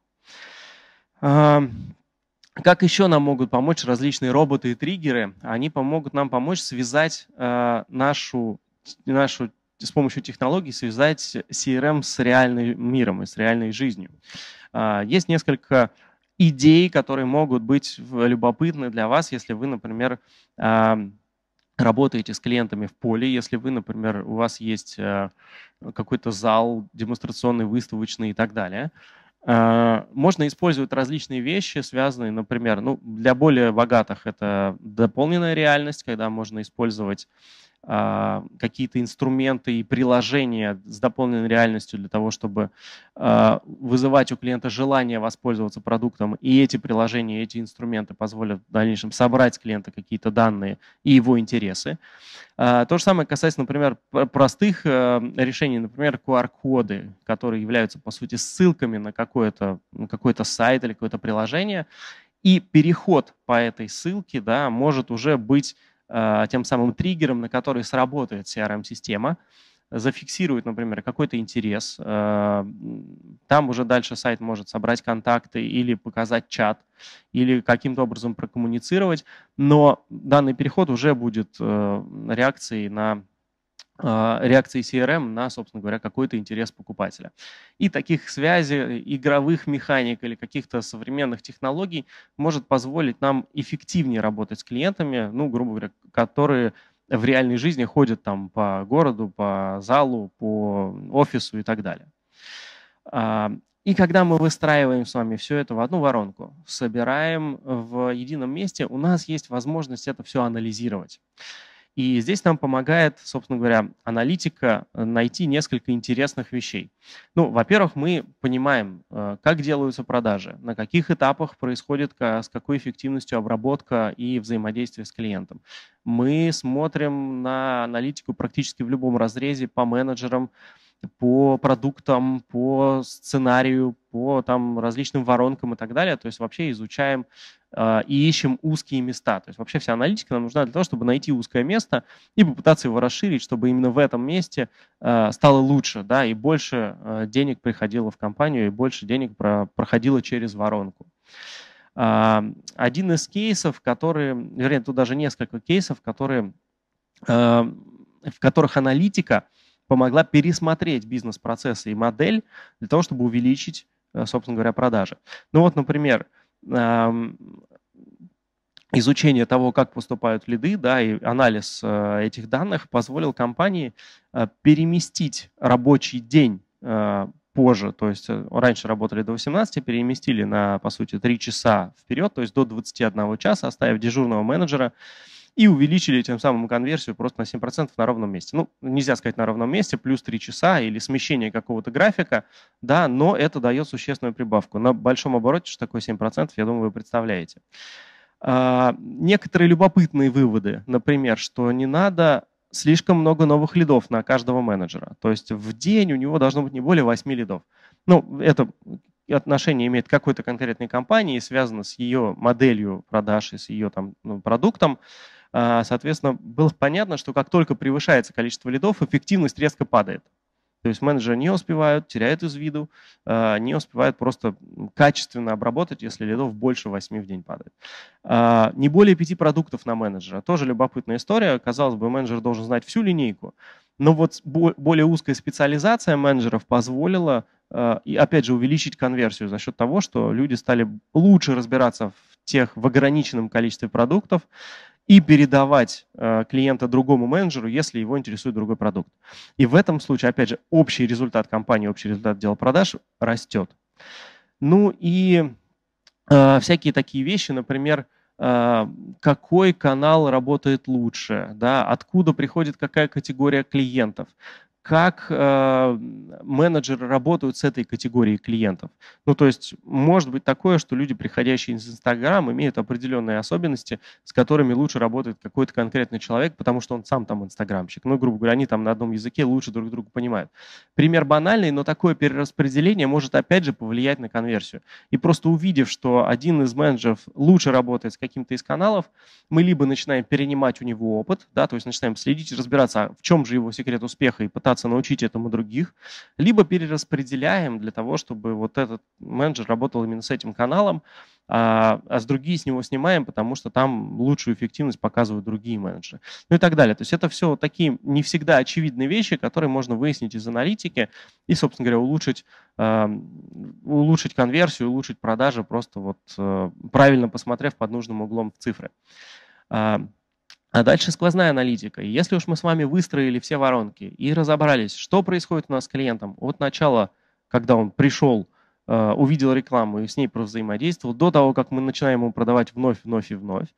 как еще нам могут помочь различные роботы и триггеры? Они помогут нам помочь связать э, нашу, нашу с помощью технологий связать CRM с реальным миром и с реальной жизнью. Э, есть несколько идей, которые могут быть любопытны для вас, если вы, например, работаете с клиентами в поле, если вы, например, у вас есть э, какой-то зал демонстрационный, выставочный и так далее – Э, можно использовать различные вещи, связанные, например, ну, для более богатых это дополненная реальность, когда можно использовать какие-то инструменты и приложения с дополненной реальностью для того, чтобы а, вызывать у клиента желание воспользоваться продуктом. И эти приложения, эти инструменты позволят в дальнейшем собрать с клиента какие-то данные и его интересы. А, то же самое касается, например, простых решений, например, QR-коды, которые являются, по сути, ссылками на какой-то какой сайт или какое-то приложение. И переход по этой ссылке да, может уже быть Э, тем самым триггером, на который сработает CRM-система, зафиксирует, например, какой-то интерес. Э, там уже дальше сайт может собрать контакты или показать чат, или каким-то образом прокоммуницировать, но данный переход уже будет э, реакцией на реакции CRM на, собственно говоря, какой-то интерес покупателя. И таких связей, игровых механик или каких-то современных технологий может позволить нам эффективнее работать с клиентами, ну, грубо говоря, которые в реальной жизни ходят там по городу, по залу, по офису и так далее. А, и когда мы выстраиваем с вами все это в одну воронку, собираем в едином месте, у нас есть возможность это все анализировать. И здесь нам помогает, собственно говоря, аналитика э, найти несколько интересных вещей. Ну, во-первых, мы понимаем, э, как делаются продажи, на каких этапах происходит с какой эффективностью обработка и взаимодействие с клиентом. Мы смотрим на аналитику практически в любом разрезе по менеджерам, по продуктам, по сценарию, по там, различным воронкам и так далее. То есть вообще изучаем э, и ищем узкие места. То есть вообще вся аналитика нам нужна для того, чтобы найти узкое место и попытаться его расширить, чтобы именно в этом месте э, стало лучше, да, и больше э, денег приходило в компанию, и больше денег про, проходило через воронку. Один из кейсов, которые, вернее, тут даже несколько кейсов, которые, в которых аналитика – помогла пересмотреть бизнес-процессы и модель для того, чтобы увеличить, э, собственно говоря, продажи. Ну вот, например, изучение того, как поступают лиды, да, и анализ э, этих данных позволил компании э, переместить рабочий день позже, то есть раньше работали до 18, переместили на, по сути, 3 часа вперед, то есть до 21 часа, оставив дежурного менеджера и увеличили тем самым конверсию просто на 7% на ровном месте. Ну, нельзя сказать на ровном месте, плюс 3 часа или смещение какого-то графика, да, но это дает существенную прибавку. На большом обороте, что такое 7%, я думаю, вы представляете. А, некоторые любопытные выводы, например, что не надо слишком много новых лидов на каждого менеджера. То есть в день у него должно быть не более 8 лидов. Ну, это отношение имеет к какой-то конкретной компании, связано с ее моделью продаж и с ее там, ну, продуктом. А, соответственно, было понятно, что как только превышается количество лидов, эффективность резко падает. То есть менеджеры не успевают, теряют из виду, а, не успевают просто качественно обработать, если лидов больше 8 в день падает. А, не более 5 продуктов на менеджера. Тоже любопытная история. Казалось бы, менеджер должен знать всю линейку. Но вот более узкая специализация менеджеров позволила, и опять же, увеличить конверсию за счет того, что люди стали лучше разбираться в тех в ограниченном количестве продуктов, и передавать э, клиента другому менеджеру, если его интересует другой продукт. И в этом случае, опять же, общий результат компании, общий результат дела продаж растет. Ну и э, всякие такие вещи, например, э, какой канал работает лучше, да, откуда приходит какая категория клиентов, как э, менеджеры работают с этой категорией клиентов. Ну, то есть может быть такое, что люди, приходящие из Инстаграм, имеют определенные особенности, с которыми лучше работает какой-то конкретный человек, потому что он сам там инстаграмщик. Ну, грубо говоря, они там на одном языке лучше друг друга понимают. Пример банальный, но такое перераспределение может опять же повлиять на конверсию. И просто увидев, что один из менеджеров лучше работает с каким-то из каналов, мы либо начинаем перенимать у него опыт, да, то есть начинаем следить разбираться, в чем же его секрет успеха, и пытаться пытаться научить этому других, либо перераспределяем для того, чтобы вот этот менеджер работал именно с этим каналом, а, а с другие с него снимаем, потому что там лучшую эффективность показывают другие менеджеры. Ну и так далее. То есть это все такие не всегда очевидные вещи, которые можно выяснить из аналитики и, собственно говоря, улучшить, а, улучшить конверсию, улучшить продажи, просто вот а, правильно посмотрев под нужным углом в цифры. А, дальше сквозная аналитика. если уж мы с вами выстроили все воронки и разобрались, что происходит у нас с клиентом от начала, когда он пришел, Э, увидел рекламу и с ней взаимодействовал до того, как мы начинаем ему продавать вновь, вновь и вновь.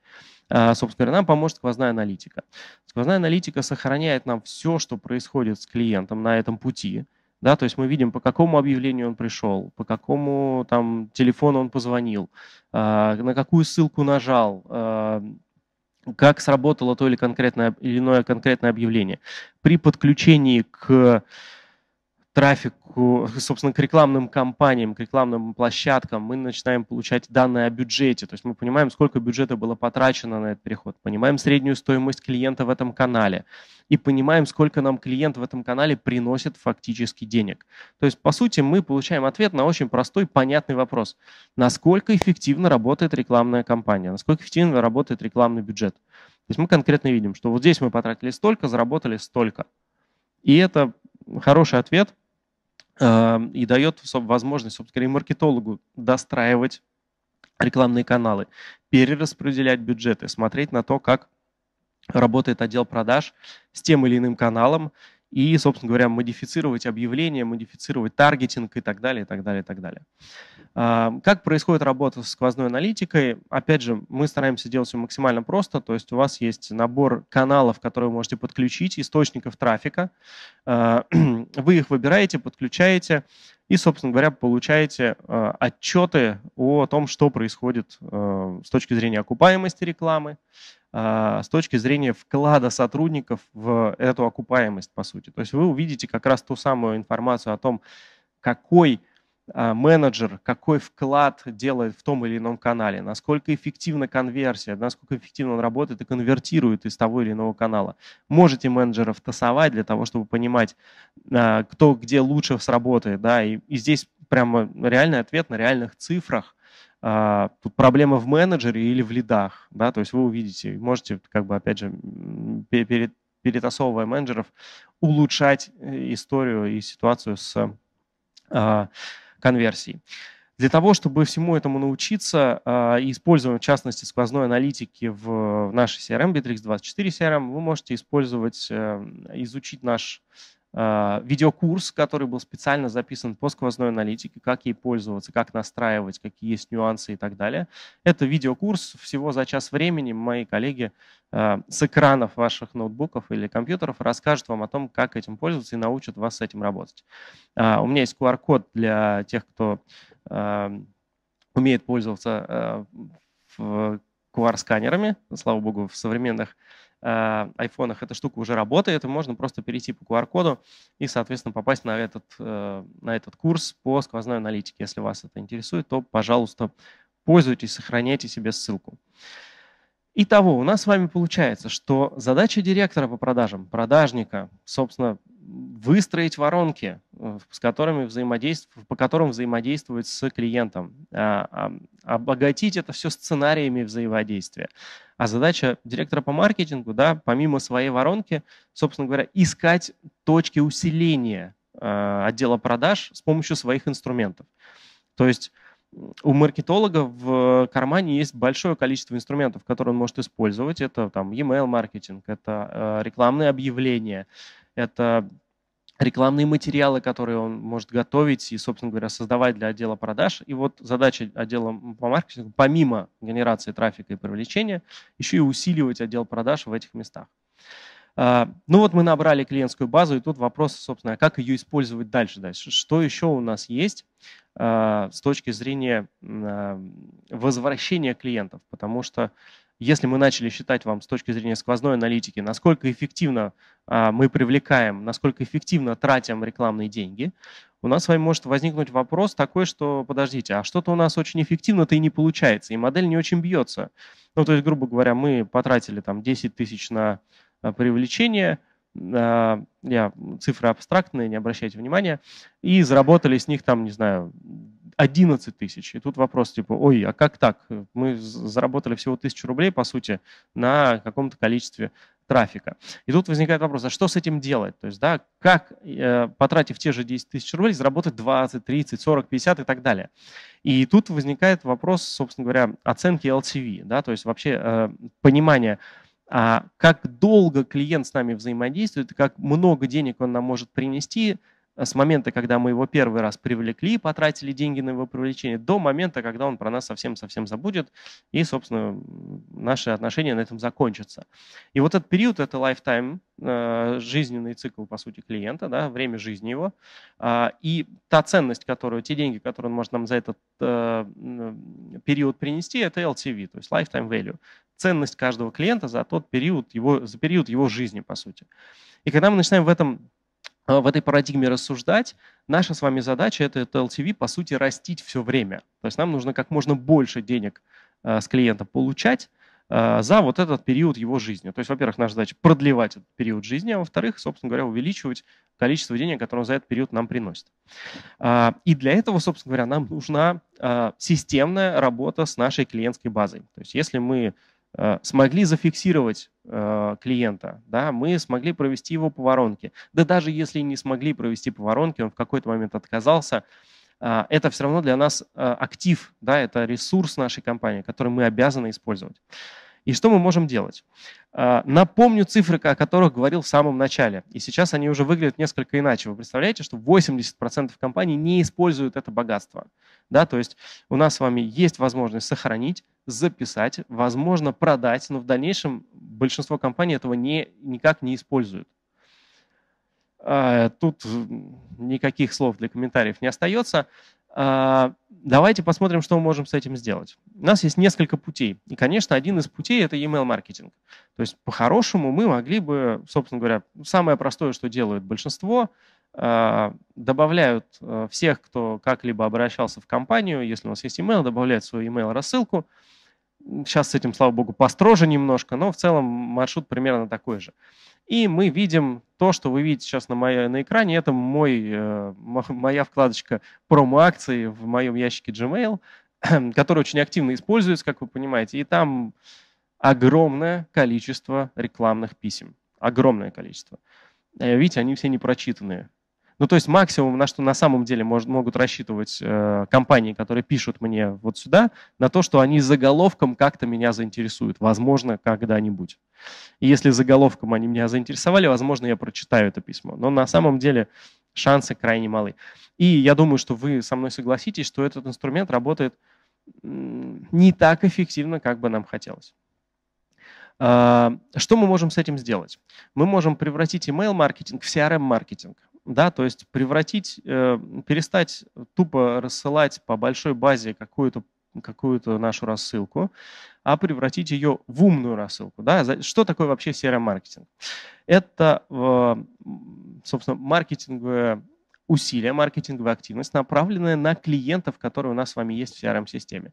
Э, собственно говоря, нам поможет сквозная аналитика. Сквозная аналитика сохраняет нам все, что происходит с клиентом на этом пути. Да, то есть мы видим, по какому объявлению он пришел, по какому там телефону он позвонил, э, на какую ссылку нажал, как сработало то или, конкретное, или иное конкретное объявление. При подключении к трафику, собственно, к рекламным кампаниям, к рекламным площадкам, мы начинаем получать данные о бюджете. То есть мы понимаем, сколько бюджета было потрачено на этот переход, понимаем среднюю стоимость клиента в этом канале и понимаем, сколько нам клиент в этом канале приносит фактически денег. То есть, по сути, мы получаем ответ на очень простой, понятный вопрос. Насколько эффективно работает рекламная кампания, насколько эффективно работает рекламный бюджет. То есть мы конкретно видим, что вот здесь мы потратили столько, заработали столько. И это хороший ответ – и дает возможность, собственно говоря, маркетологу достраивать рекламные каналы, перераспределять бюджеты, смотреть на то, как работает отдел продаж с тем или иным каналом и, собственно говоря, модифицировать объявления, модифицировать таргетинг и так далее, и так далее, и так далее. А, как происходит работа с сквозной аналитикой? Опять же, мы стараемся делать все максимально просто, то есть у вас есть набор каналов, которые вы можете подключить, источников трафика. А, вы их выбираете, подключаете и, собственно говоря, получаете а, отчеты о том, что происходит с точки зрения окупаемости рекламы, с точки зрения вклада сотрудников в эту окупаемость, по сути. То есть вы увидите как раз ту самую информацию о том, какой а, менеджер, какой вклад делает в том или ином канале, насколько эффективна конверсия, насколько эффективно он работает и конвертирует из того или иного канала. Можете менеджеров тасовать для того, чтобы понимать, а, кто где лучше сработает. Да, и, и здесь прямо реальный ответ на реальных цифрах – а, тут проблема в менеджере или в лидах, да, то есть вы увидите, можете, как бы, опять же, перед, перетасовывая менеджеров, улучшать э, историю и ситуацию с а, конверсией. Для того, чтобы всему этому научиться а, и используем, в частности, сквозной аналитики в, нашей CRM, Bittrex24 CRM, вы можете использовать, э, изучить наш видеокурс, который был специально записан по сквозной аналитике, как ей пользоваться, как настраивать, какие есть нюансы и так далее. Это видеокурс всего за час времени. Мои коллеги э, с экранов ваших ноутбуков или компьютеров расскажут вам о том, как этим пользоваться и научат вас с этим работать. Э, у меня есть QR-код для тех, кто умеет пользоваться QR-сканерами. Слава богу, в современных айфонах эта штука уже работает, и можно просто перейти по QR-коду и, соответственно, попасть на этот, э, на этот курс по сквозной аналитике. Если вас это интересует, то, пожалуйста, пользуйтесь, сохраняйте себе ссылку. Итого, у нас с вами получается, что задача директора по продажам, продажника, собственно, выстроить воронки, э, с которыми взаимодействует, по которым взаимодействовать с клиентом, а, а, обогатить это все сценариями взаимодействия. А задача директора по маркетингу, да, помимо своей воронки, собственно говоря, искать точки усиления а, отдела продаж с помощью своих инструментов. То есть у маркетолога в кармане есть большое количество инструментов, которые он может использовать. Это там e-mail маркетинг, это рекламные объявления, это рекламные материалы, которые он может готовить и, собственно говоря, создавать для отдела продаж. И вот задача отдела по маркетингу, помимо генерации трафика и привлечения, еще и усиливать отдел продаж в этих местах. А, ну вот мы набрали клиентскую базу, и тут вопрос, собственно, как ее использовать дальше. Что еще у нас есть а, с точки зрения а, возвращения клиентов? Потому что если мы начали считать вам с точки зрения сквозной аналитики, насколько эффективно а, мы привлекаем, насколько эффективно тратим рекламные деньги, у нас с вами может возникнуть вопрос такой, что подождите, а что-то у нас очень эффективно-то и не получается, и модель не очень бьется. Ну, то есть, грубо говоря, мы потратили там 10 тысяч на а, привлечение, я цифры абстрактные, не обращайте внимания, и заработали с них там, не знаю, 11 тысяч. И тут вопрос типа, ой, а как так? Мы заработали всего тысячу рублей, по сути, на каком-то количестве трафика. И тут возникает вопрос, а что с этим делать? То есть, да, как, э, потратив те же 10 тысяч рублей, заработать 20, 30, 40, 50 и так далее. И тут возникает вопрос, собственно говоря, оценки LTV, да, то есть вообще э, понимание, а как долго клиент с нами взаимодействует, как много денег он нам может принести, с момента, когда мы его первый раз привлекли, потратили деньги на его привлечение, до момента, когда он про нас совсем-совсем забудет, и, собственно, наши отношения на этом закончатся. И вот этот период – это lifetime, э, жизненный цикл, по сути, клиента, да, время жизни его. А, и та ценность, которую, те деньги, которые он может нам за этот э, период принести, это LTV, то есть lifetime value. Ценность каждого клиента за тот период, его, за период его жизни, по сути. И когда мы начинаем в этом Э, в этой парадигме рассуждать, наша с вами задача это, это LTV, по сути, растить все время. То есть нам нужно как можно больше денег э, с клиента получать э, за вот этот период его жизни. То есть, во-первых, наша задача продлевать этот период жизни, а во-вторых, собственно говоря, увеличивать количество денег, которое он за этот период нам приносит. И для этого, собственно говоря, нам нужна системная работа с нашей клиентской базой. То есть если мы Э, смогли зафиксировать э, клиента, да, мы смогли провести его по воронке. Да даже если не смогли провести по воронке, он в какой-то момент отказался, э, это все равно для нас актив, да, это ресурс нашей компании, который мы обязаны использовать. И что мы можем делать? Напомню цифры, о которых говорил в самом начале. И сейчас они уже выглядят несколько иначе. Вы представляете, что 80% компаний не используют это богатство. Да, то есть у нас с вами есть возможность сохранить, записать, возможно, продать, но в дальнейшем большинство компаний этого не, никак не используют. А, тут никаких слов для комментариев не остается. А, давайте посмотрим, что мы можем с этим сделать. У нас есть несколько путей. И, конечно, один из путей – это email маркетинг. То есть, по-хорошему, мы могли бы, собственно говоря, самое простое, что делают большинство, а, добавляют всех, кто как-либо обращался в компанию, если у нас есть email, добавляют свою email рассылку – Сейчас с этим, слава богу, построже немножко, но в целом маршрут примерно такой же. И мы видим то, что вы видите сейчас на, моей, на экране. Это мой, э, моя вкладочка промо-акции в моем ящике Gmail, который очень активно используется, как вы понимаете. И там огромное количество рекламных писем. Огромное количество. Э, видите, они все не прочитанные. Ну, то есть максимум, на что на самом деле может, могут рассчитывать э, компании, которые пишут мне вот сюда, на то, что они заголовком как-то меня заинтересуют, возможно, когда-нибудь. И если заголовком они меня заинтересовали, возможно, я прочитаю это письмо. Но на самом деле шансы крайне малы. И я думаю, что вы со мной согласитесь, что этот инструмент работает не так эффективно, как бы нам хотелось. А, что мы можем с этим сделать? Мы можем превратить email-маркетинг в CRM-маркетинг да, то есть превратить, э, перестать тупо рассылать по большой базе какую-то какую-то нашу рассылку, а превратить ее в умную рассылку. Да? Что такое вообще CRM-маркетинг? Это, собственно, маркетинговое усилие, маркетинговая активность, направленная на клиентов, которые у нас с вами есть в CRM-системе.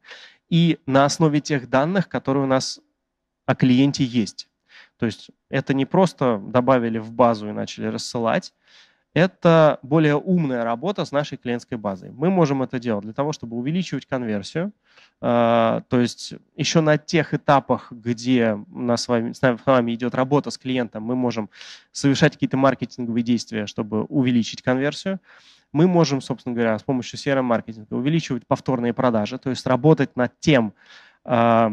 И на основе тех данных, которые у нас о клиенте есть. То есть это не просто добавили в базу и начали рассылать, это более умная работа с нашей клиентской базой. Мы можем это делать для того, чтобы увеличивать конверсию. А, то есть еще на тех этапах, где нас с вами, с вами идет работа с клиентом, мы можем совершать какие-то маркетинговые действия, чтобы увеличить конверсию. Мы можем, собственно говоря, с помощью CRM-маркетинга увеличивать повторные продажи, то есть работать над тем, а,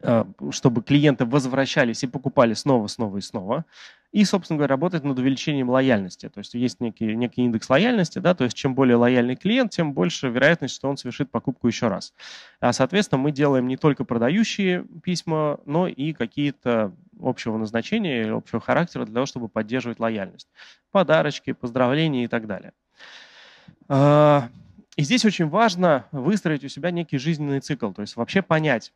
чтобы клиенты возвращались и покупали снова, снова и снова. И, собственно говоря, работать над увеличением лояльности. То есть есть некий, некий индекс лояльности, да, то есть чем более лояльный клиент, тем больше вероятность, что он совершит покупку еще раз. А, соответственно, мы делаем не только продающие письма, но и какие-то общего назначения или общего характера для того, чтобы поддерживать лояльность. Подарочки, поздравления и так далее. А, и здесь очень важно выстроить у себя некий жизненный цикл, то есть вообще понять,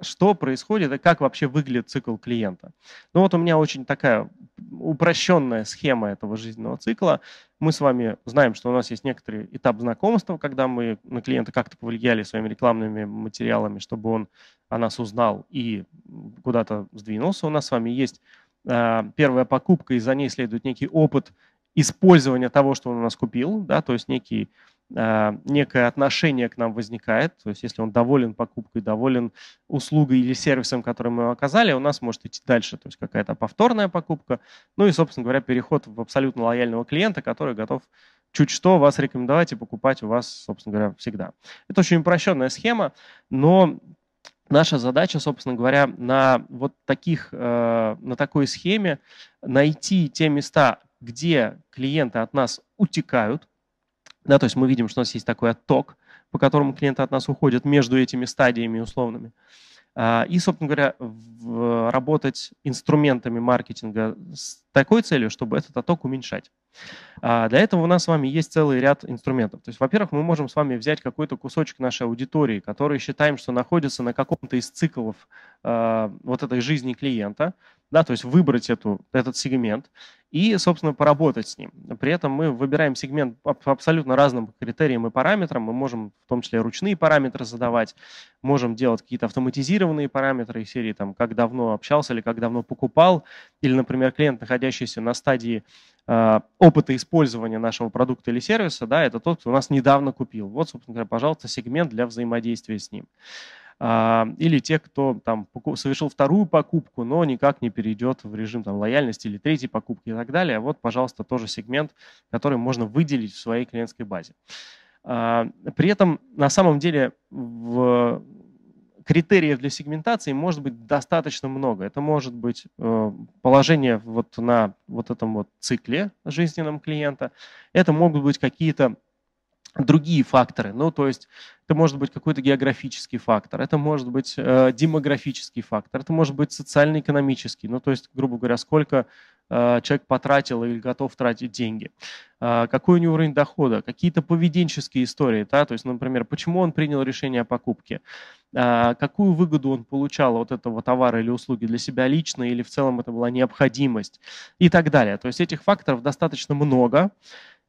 что происходит и как вообще выглядит цикл клиента. Ну вот у меня очень такая упрощенная схема этого жизненного цикла. Мы с вами знаем, что у нас есть некоторый этап знакомства, когда мы на клиента как-то повлияли своими рекламными материалами, чтобы он о нас узнал и куда-то сдвинулся. У нас с вами есть первая покупка, и за ней следует некий опыт использования того, что он у нас купил, да, то есть некий некое отношение к нам возникает, то есть если он доволен покупкой, доволен услугой или сервисом, который мы оказали, у нас может идти дальше, то есть какая-то повторная покупка, ну и, собственно говоря, переход в абсолютно лояльного клиента, который готов чуть что вас рекомендовать и покупать у вас, собственно говоря, всегда. Это очень упрощенная схема, но наша задача, собственно говоря, на вот таких, э, на такой схеме найти те места, где клиенты от нас утекают, да, то есть мы видим, что у нас есть такой отток, по которому клиенты от нас уходят между этими стадиями условными. А, и, собственно говоря, работать инструментами маркетинга с такой целью, чтобы этот отток уменьшать. А, для этого у нас с вами есть целый ряд инструментов. То есть, во-первых, мы можем с вами взять какой-то кусочек нашей аудитории, который считаем, что находится на каком-то из циклов а, вот этой жизни клиента, да, то есть выбрать эту, этот сегмент и, собственно, поработать с ним. При этом мы выбираем сегмент по абсолютно разным критериям и параметрам. Мы можем в том числе ручные параметры задавать, можем делать какие-то автоматизированные параметры из серии, там, как давно общался или как давно покупал, или, например, клиент, находящийся на стадии э, опыта использования нашего продукта или сервиса, да, это тот, кто у нас недавно купил. Вот, собственно говоря, пожалуйста, сегмент для взаимодействия с ним. А, или те, кто там совершил вторую покупку, но никак не перейдет в режим там, лояльности или третьей покупки и так далее. Вот, пожалуйста, тоже сегмент, который можно выделить в своей клиентской базе. А, при этом на самом деле в критериев для сегментации может быть достаточно много. Это может быть э, положение вот на вот этом вот цикле жизненном клиента. Это могут быть какие-то другие факторы. Ну, то есть это может быть какой-то географический фактор, это может быть э, демографический фактор, это может быть социально-экономический. Ну, то есть, грубо говоря, сколько э, человек потратил или готов тратить деньги, э, какой у него уровень дохода, какие-то поведенческие истории. Да? То есть, например, почему он принял решение о покупке, э, какую выгоду он получал от этого товара или услуги для себя лично, или в целом это была необходимость и так далее. То есть этих факторов достаточно много.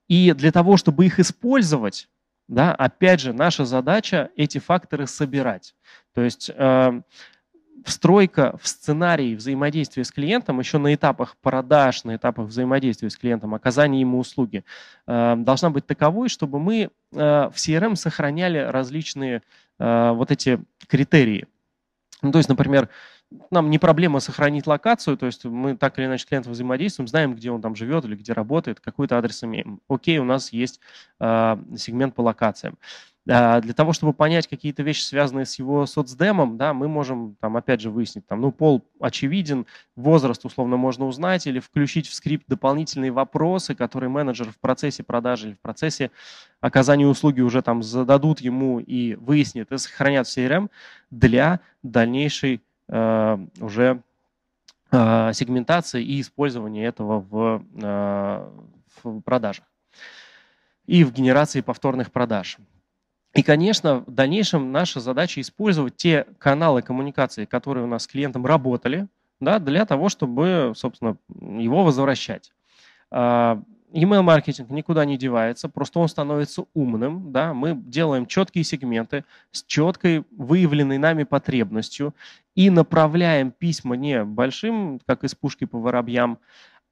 И для того, чтобы их использовать, да, опять же, наша задача эти факторы собирать. То есть э, встройка в сценарии взаимодействия с клиентом еще на этапах продаж, на этапах взаимодействия с клиентом, оказания ему услуги, э, должна быть таковой, чтобы мы э, в CRM сохраняли различные э, вот эти критерии. Ну, то есть, например, нам не проблема сохранить локацию, то есть мы так или иначе с клиентом взаимодействуем, знаем, где он там живет или где работает, какой-то адрес имеем. Окей, у нас есть э, сегмент по локациям. Э, для того, чтобы понять какие-то вещи, связанные с его соцдемом, да, мы можем там опять же выяснить, там, ну, пол очевиден, возраст условно можно узнать или включить в скрипт дополнительные вопросы, которые менеджер в процессе продажи или в процессе оказания услуги уже там зададут ему и выяснит и сохранят в CRM для дальнейшей уже э, сегментации и использования этого в, э, в продажах и в генерации повторных продаж. И, конечно, в дальнейшем наша задача использовать те каналы коммуникации, которые у нас с клиентом работали, да, для того, чтобы, собственно, его возвращать. Email-маркетинг никуда не девается, просто он становится умным. Да? Мы делаем четкие сегменты с четкой выявленной нами потребностью и направляем письма не большим, как из пушки по воробьям,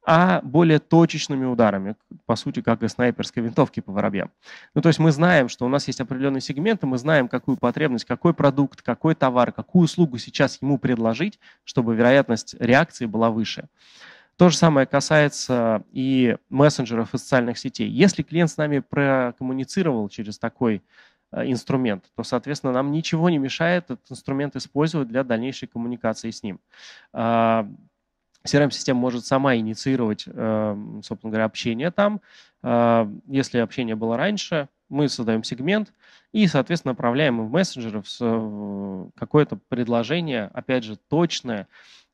а более точечными ударами, по сути, как из снайперской винтовки по воробьям. Ну, то есть мы знаем, что у нас есть определенные сегменты, мы знаем, какую потребность, какой продукт, какой товар, какую услугу сейчас ему предложить, чтобы вероятность реакции была выше. То же самое касается и мессенджеров и социальных сетей. Если клиент с нами прокоммуницировал через такой э, инструмент, то, соответственно, нам ничего не мешает этот инструмент использовать для дальнейшей коммуникации с ним. CRM-система может сама инициировать, э, собственно говоря, общение там. А, если общение было раньше, мы создаем сегмент и, соответственно, направляем в мессенджеров э, какое-то предложение, опять же, точное,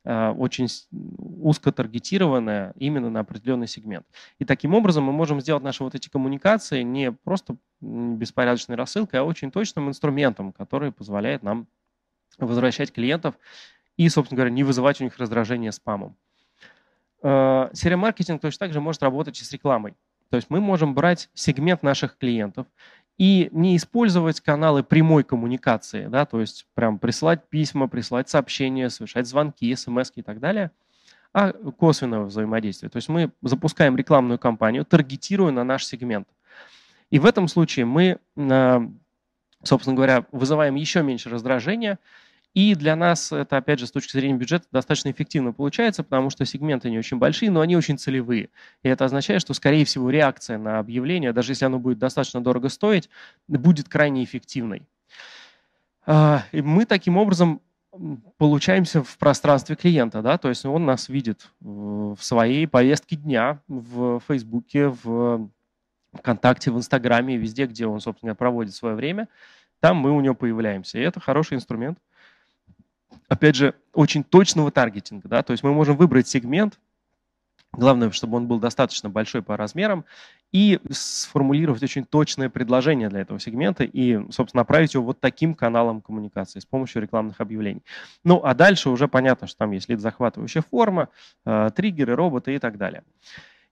очень узко таргетированная именно на определенный сегмент. И таким образом мы можем сделать наши вот эти коммуникации не просто беспорядочной рассылкой, а очень точным инструментом, который позволяет нам возвращать клиентов и, собственно говоря, не вызывать у них раздражение спамом. Э, серия-маркетинг точно так же может работать и с рекламой. То есть мы можем брать сегмент наших клиентов и не использовать каналы прямой коммуникации, да, то есть прям присылать письма, присылать сообщения, совершать звонки, смс и так далее, а косвенного взаимодействия. То есть мы запускаем рекламную кампанию, таргетируя на наш сегмент. И в этом случае мы, э, собственно говоря, вызываем еще меньше раздражения, и для нас это, опять же, с точки зрения бюджета достаточно эффективно получается, потому что сегменты не очень большие, но они очень целевые. И это означает, что, скорее всего, реакция на объявление, даже если оно будет достаточно дорого стоить, будет крайне эффективной. А, и мы таким образом получаемся в пространстве клиента, да, то есть он нас видит в своей повестке дня в Фейсбуке, в ВКонтакте, в Инстаграме, везде, где он, собственно, проводит свое время, там мы у него появляемся. И это хороший инструмент опять же, очень точного таргетинга. Да? То есть мы можем выбрать сегмент, главное, чтобы он был достаточно большой по размерам, и сформулировать очень точное предложение для этого сегмента и, собственно, направить его вот таким каналом коммуникации с помощью рекламных объявлений. Ну, а дальше уже понятно, что там есть лид-захватывающая форма, э, триггеры, роботы и так далее.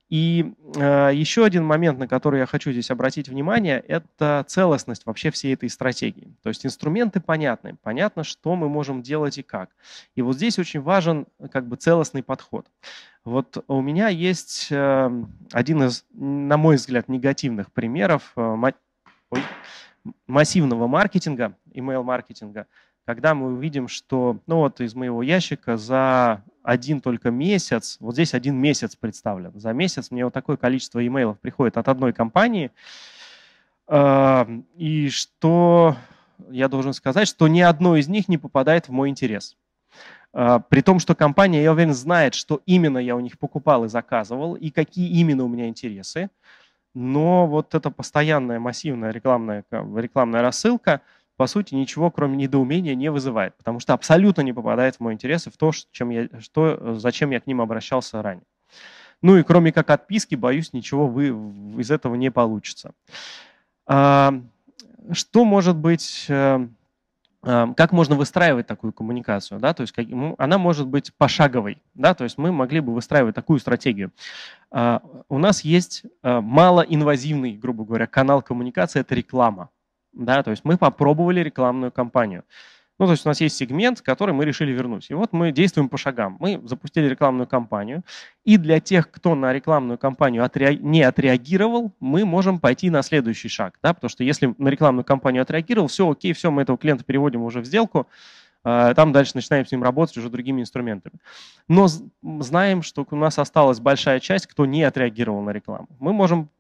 И э, еще один момент, на который я хочу здесь обратить внимание, это целостность вообще всей этой стратегии. То есть инструменты понятны, понятно, что мы можем делать и как. И вот здесь очень важен как бы целостный подход. Вот у меня есть э, один из, на мой взгляд, негативных примеров э, ой, массивного маркетинга, email-маркетинга, когда мы увидим, что, ну вот из моего ящика за один только месяц, вот здесь один месяц представлен. За месяц мне вот такое количество имейлов приходит от одной компании. А, и что я должен сказать, что ни одно из них не попадает в мой интерес. А, при том, что компания, я уверен, знает, что именно я у них покупал и заказывал, и какие именно у меня интересы. Но вот эта постоянная массивная рекламная, рекламная рассылка – по сути, ничего, кроме недоумения, не вызывает, потому что абсолютно не попадает в мой интерес и в то, чем я, что, зачем я к ним обращался ранее. Ну и кроме как отписки, боюсь, ничего вы, из этого не получится. А, что может быть, э, э, как можно выстраивать такую коммуникацию? Да? То есть она может быть пошаговой. Да? То есть мы могли бы выстраивать такую стратегию. А, у нас есть э, малоинвазивный, грубо говоря, канал коммуникации – это реклама. Да, то есть мы попробовали рекламную кампанию. Ну, то есть у нас есть сегмент, который мы решили вернуть. И вот мы действуем по шагам. Мы запустили рекламную кампанию, и для тех, кто на рекламную кампанию отре... не отреагировал, мы можем пойти на следующий шаг. Да? Потому что если на рекламную кампанию отреагировал, все окей, все, мы этого клиента переводим уже в сделку, а, там дальше начинаем с ним работать уже другими инструментами. Но знаем, что у нас осталась большая часть, кто не отреагировал на рекламу. Мы можем Э,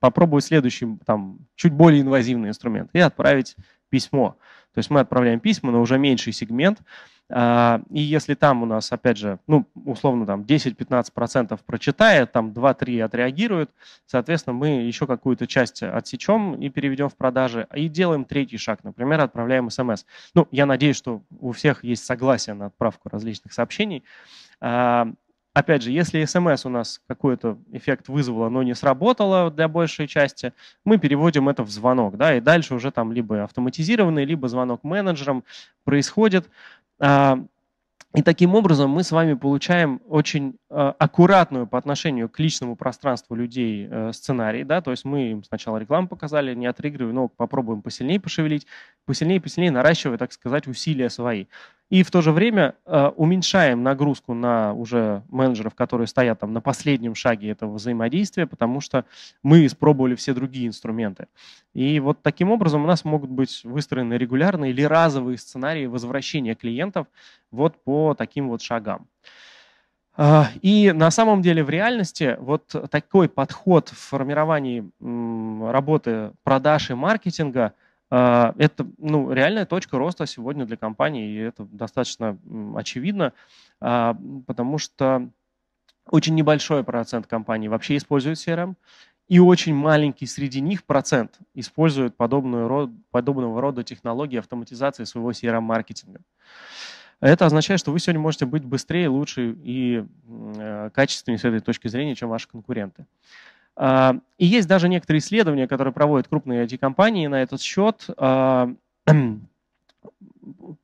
попробовать следующий, там, чуть более инвазивный инструмент и отправить письмо. То есть мы отправляем письма на уже меньший сегмент, а, и если там у нас, опять же, ну, условно, там 10-15% прочитает, там 2-3 отреагируют, соответственно, мы еще какую-то часть отсечем и переведем в продажи, и делаем третий шаг, например, отправляем смс. Ну, я надеюсь, что у всех есть согласие на отправку различных сообщений. Опять же, если смс у нас какой-то эффект вызвало, но не сработало для большей части, мы переводим это в звонок, да, и дальше уже там либо автоматизированный, либо звонок менеджерам происходит. А, и таким образом мы с вами получаем очень э, аккуратную по отношению к личному пространству людей э, сценарий. Да? То есть мы им сначала рекламу показали, не отыгрывая, но попробуем посильнее пошевелить, посильнее посильнее наращивая, так сказать, усилия свои. И в то же время э, уменьшаем нагрузку на уже менеджеров, которые стоят там на последнем шаге этого взаимодействия, потому что мы испробовали все другие инструменты. И вот таким образом у нас могут быть выстроены регулярные или разовые сценарии возвращения клиентов вот по таким вот шагам. Э, и на самом деле в реальности вот такой подход в формировании работы продаж и маркетинга – это ну, реальная точка роста сегодня для компании, и это достаточно очевидно, а, потому что очень небольшой процент компаний вообще использует CRM, и очень маленький среди них процент использует подобную род, подобного рода технологии автоматизации своего CRM-маркетинга. Это означает, что вы сегодня можете быть быстрее, лучше и э, качественнее с этой точки зрения, чем ваши конкуренты. А, и есть даже некоторые исследования, которые проводят крупные IT-компании на этот счет. А,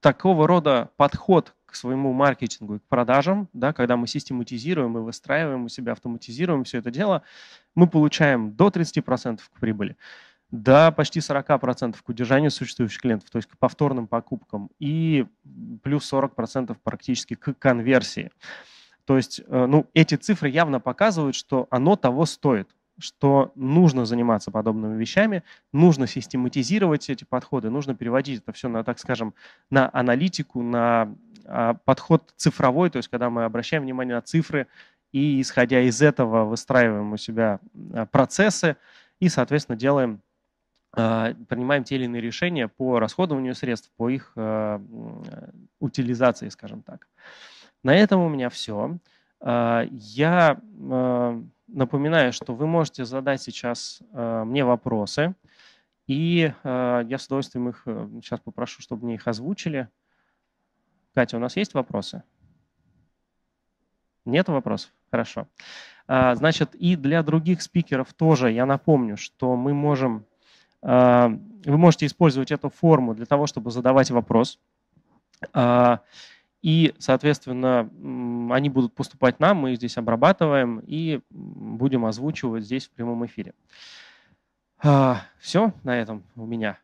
такого рода подход к своему маркетингу и к продажам, да, когда мы систематизируем и выстраиваем у себя, автоматизируем все это дело, мы получаем до 30% к прибыли, до почти 40% к удержанию существующих клиентов, то есть к повторным покупкам, и плюс 40% практически к конверсии. То есть ну, эти цифры явно показывают, что оно того стоит что нужно заниматься подобными вещами, нужно систематизировать эти подходы, нужно переводить это все на, так скажем, на аналитику, на а, подход цифровой, то есть когда мы обращаем внимание на цифры и, исходя из этого, выстраиваем у себя а, процессы и, соответственно, делаем, а, принимаем те или иные решения по расходованию средств, по их утилизации, скажем так. На этом у меня все. Я Напоминаю, что вы можете задать сейчас э, мне вопросы, и э, я с удовольствием их э, сейчас попрошу, чтобы мне их озвучили. Катя, у нас есть вопросы? Нет вопросов? Хорошо. А, значит, и для других спикеров тоже я напомню, что мы можем, вы можете использовать эту форму для того, чтобы задавать вопрос. И, соответственно, они будут поступать нам, мы их здесь обрабатываем и будем озвучивать здесь в прямом эфире. А, Все на этом у меня.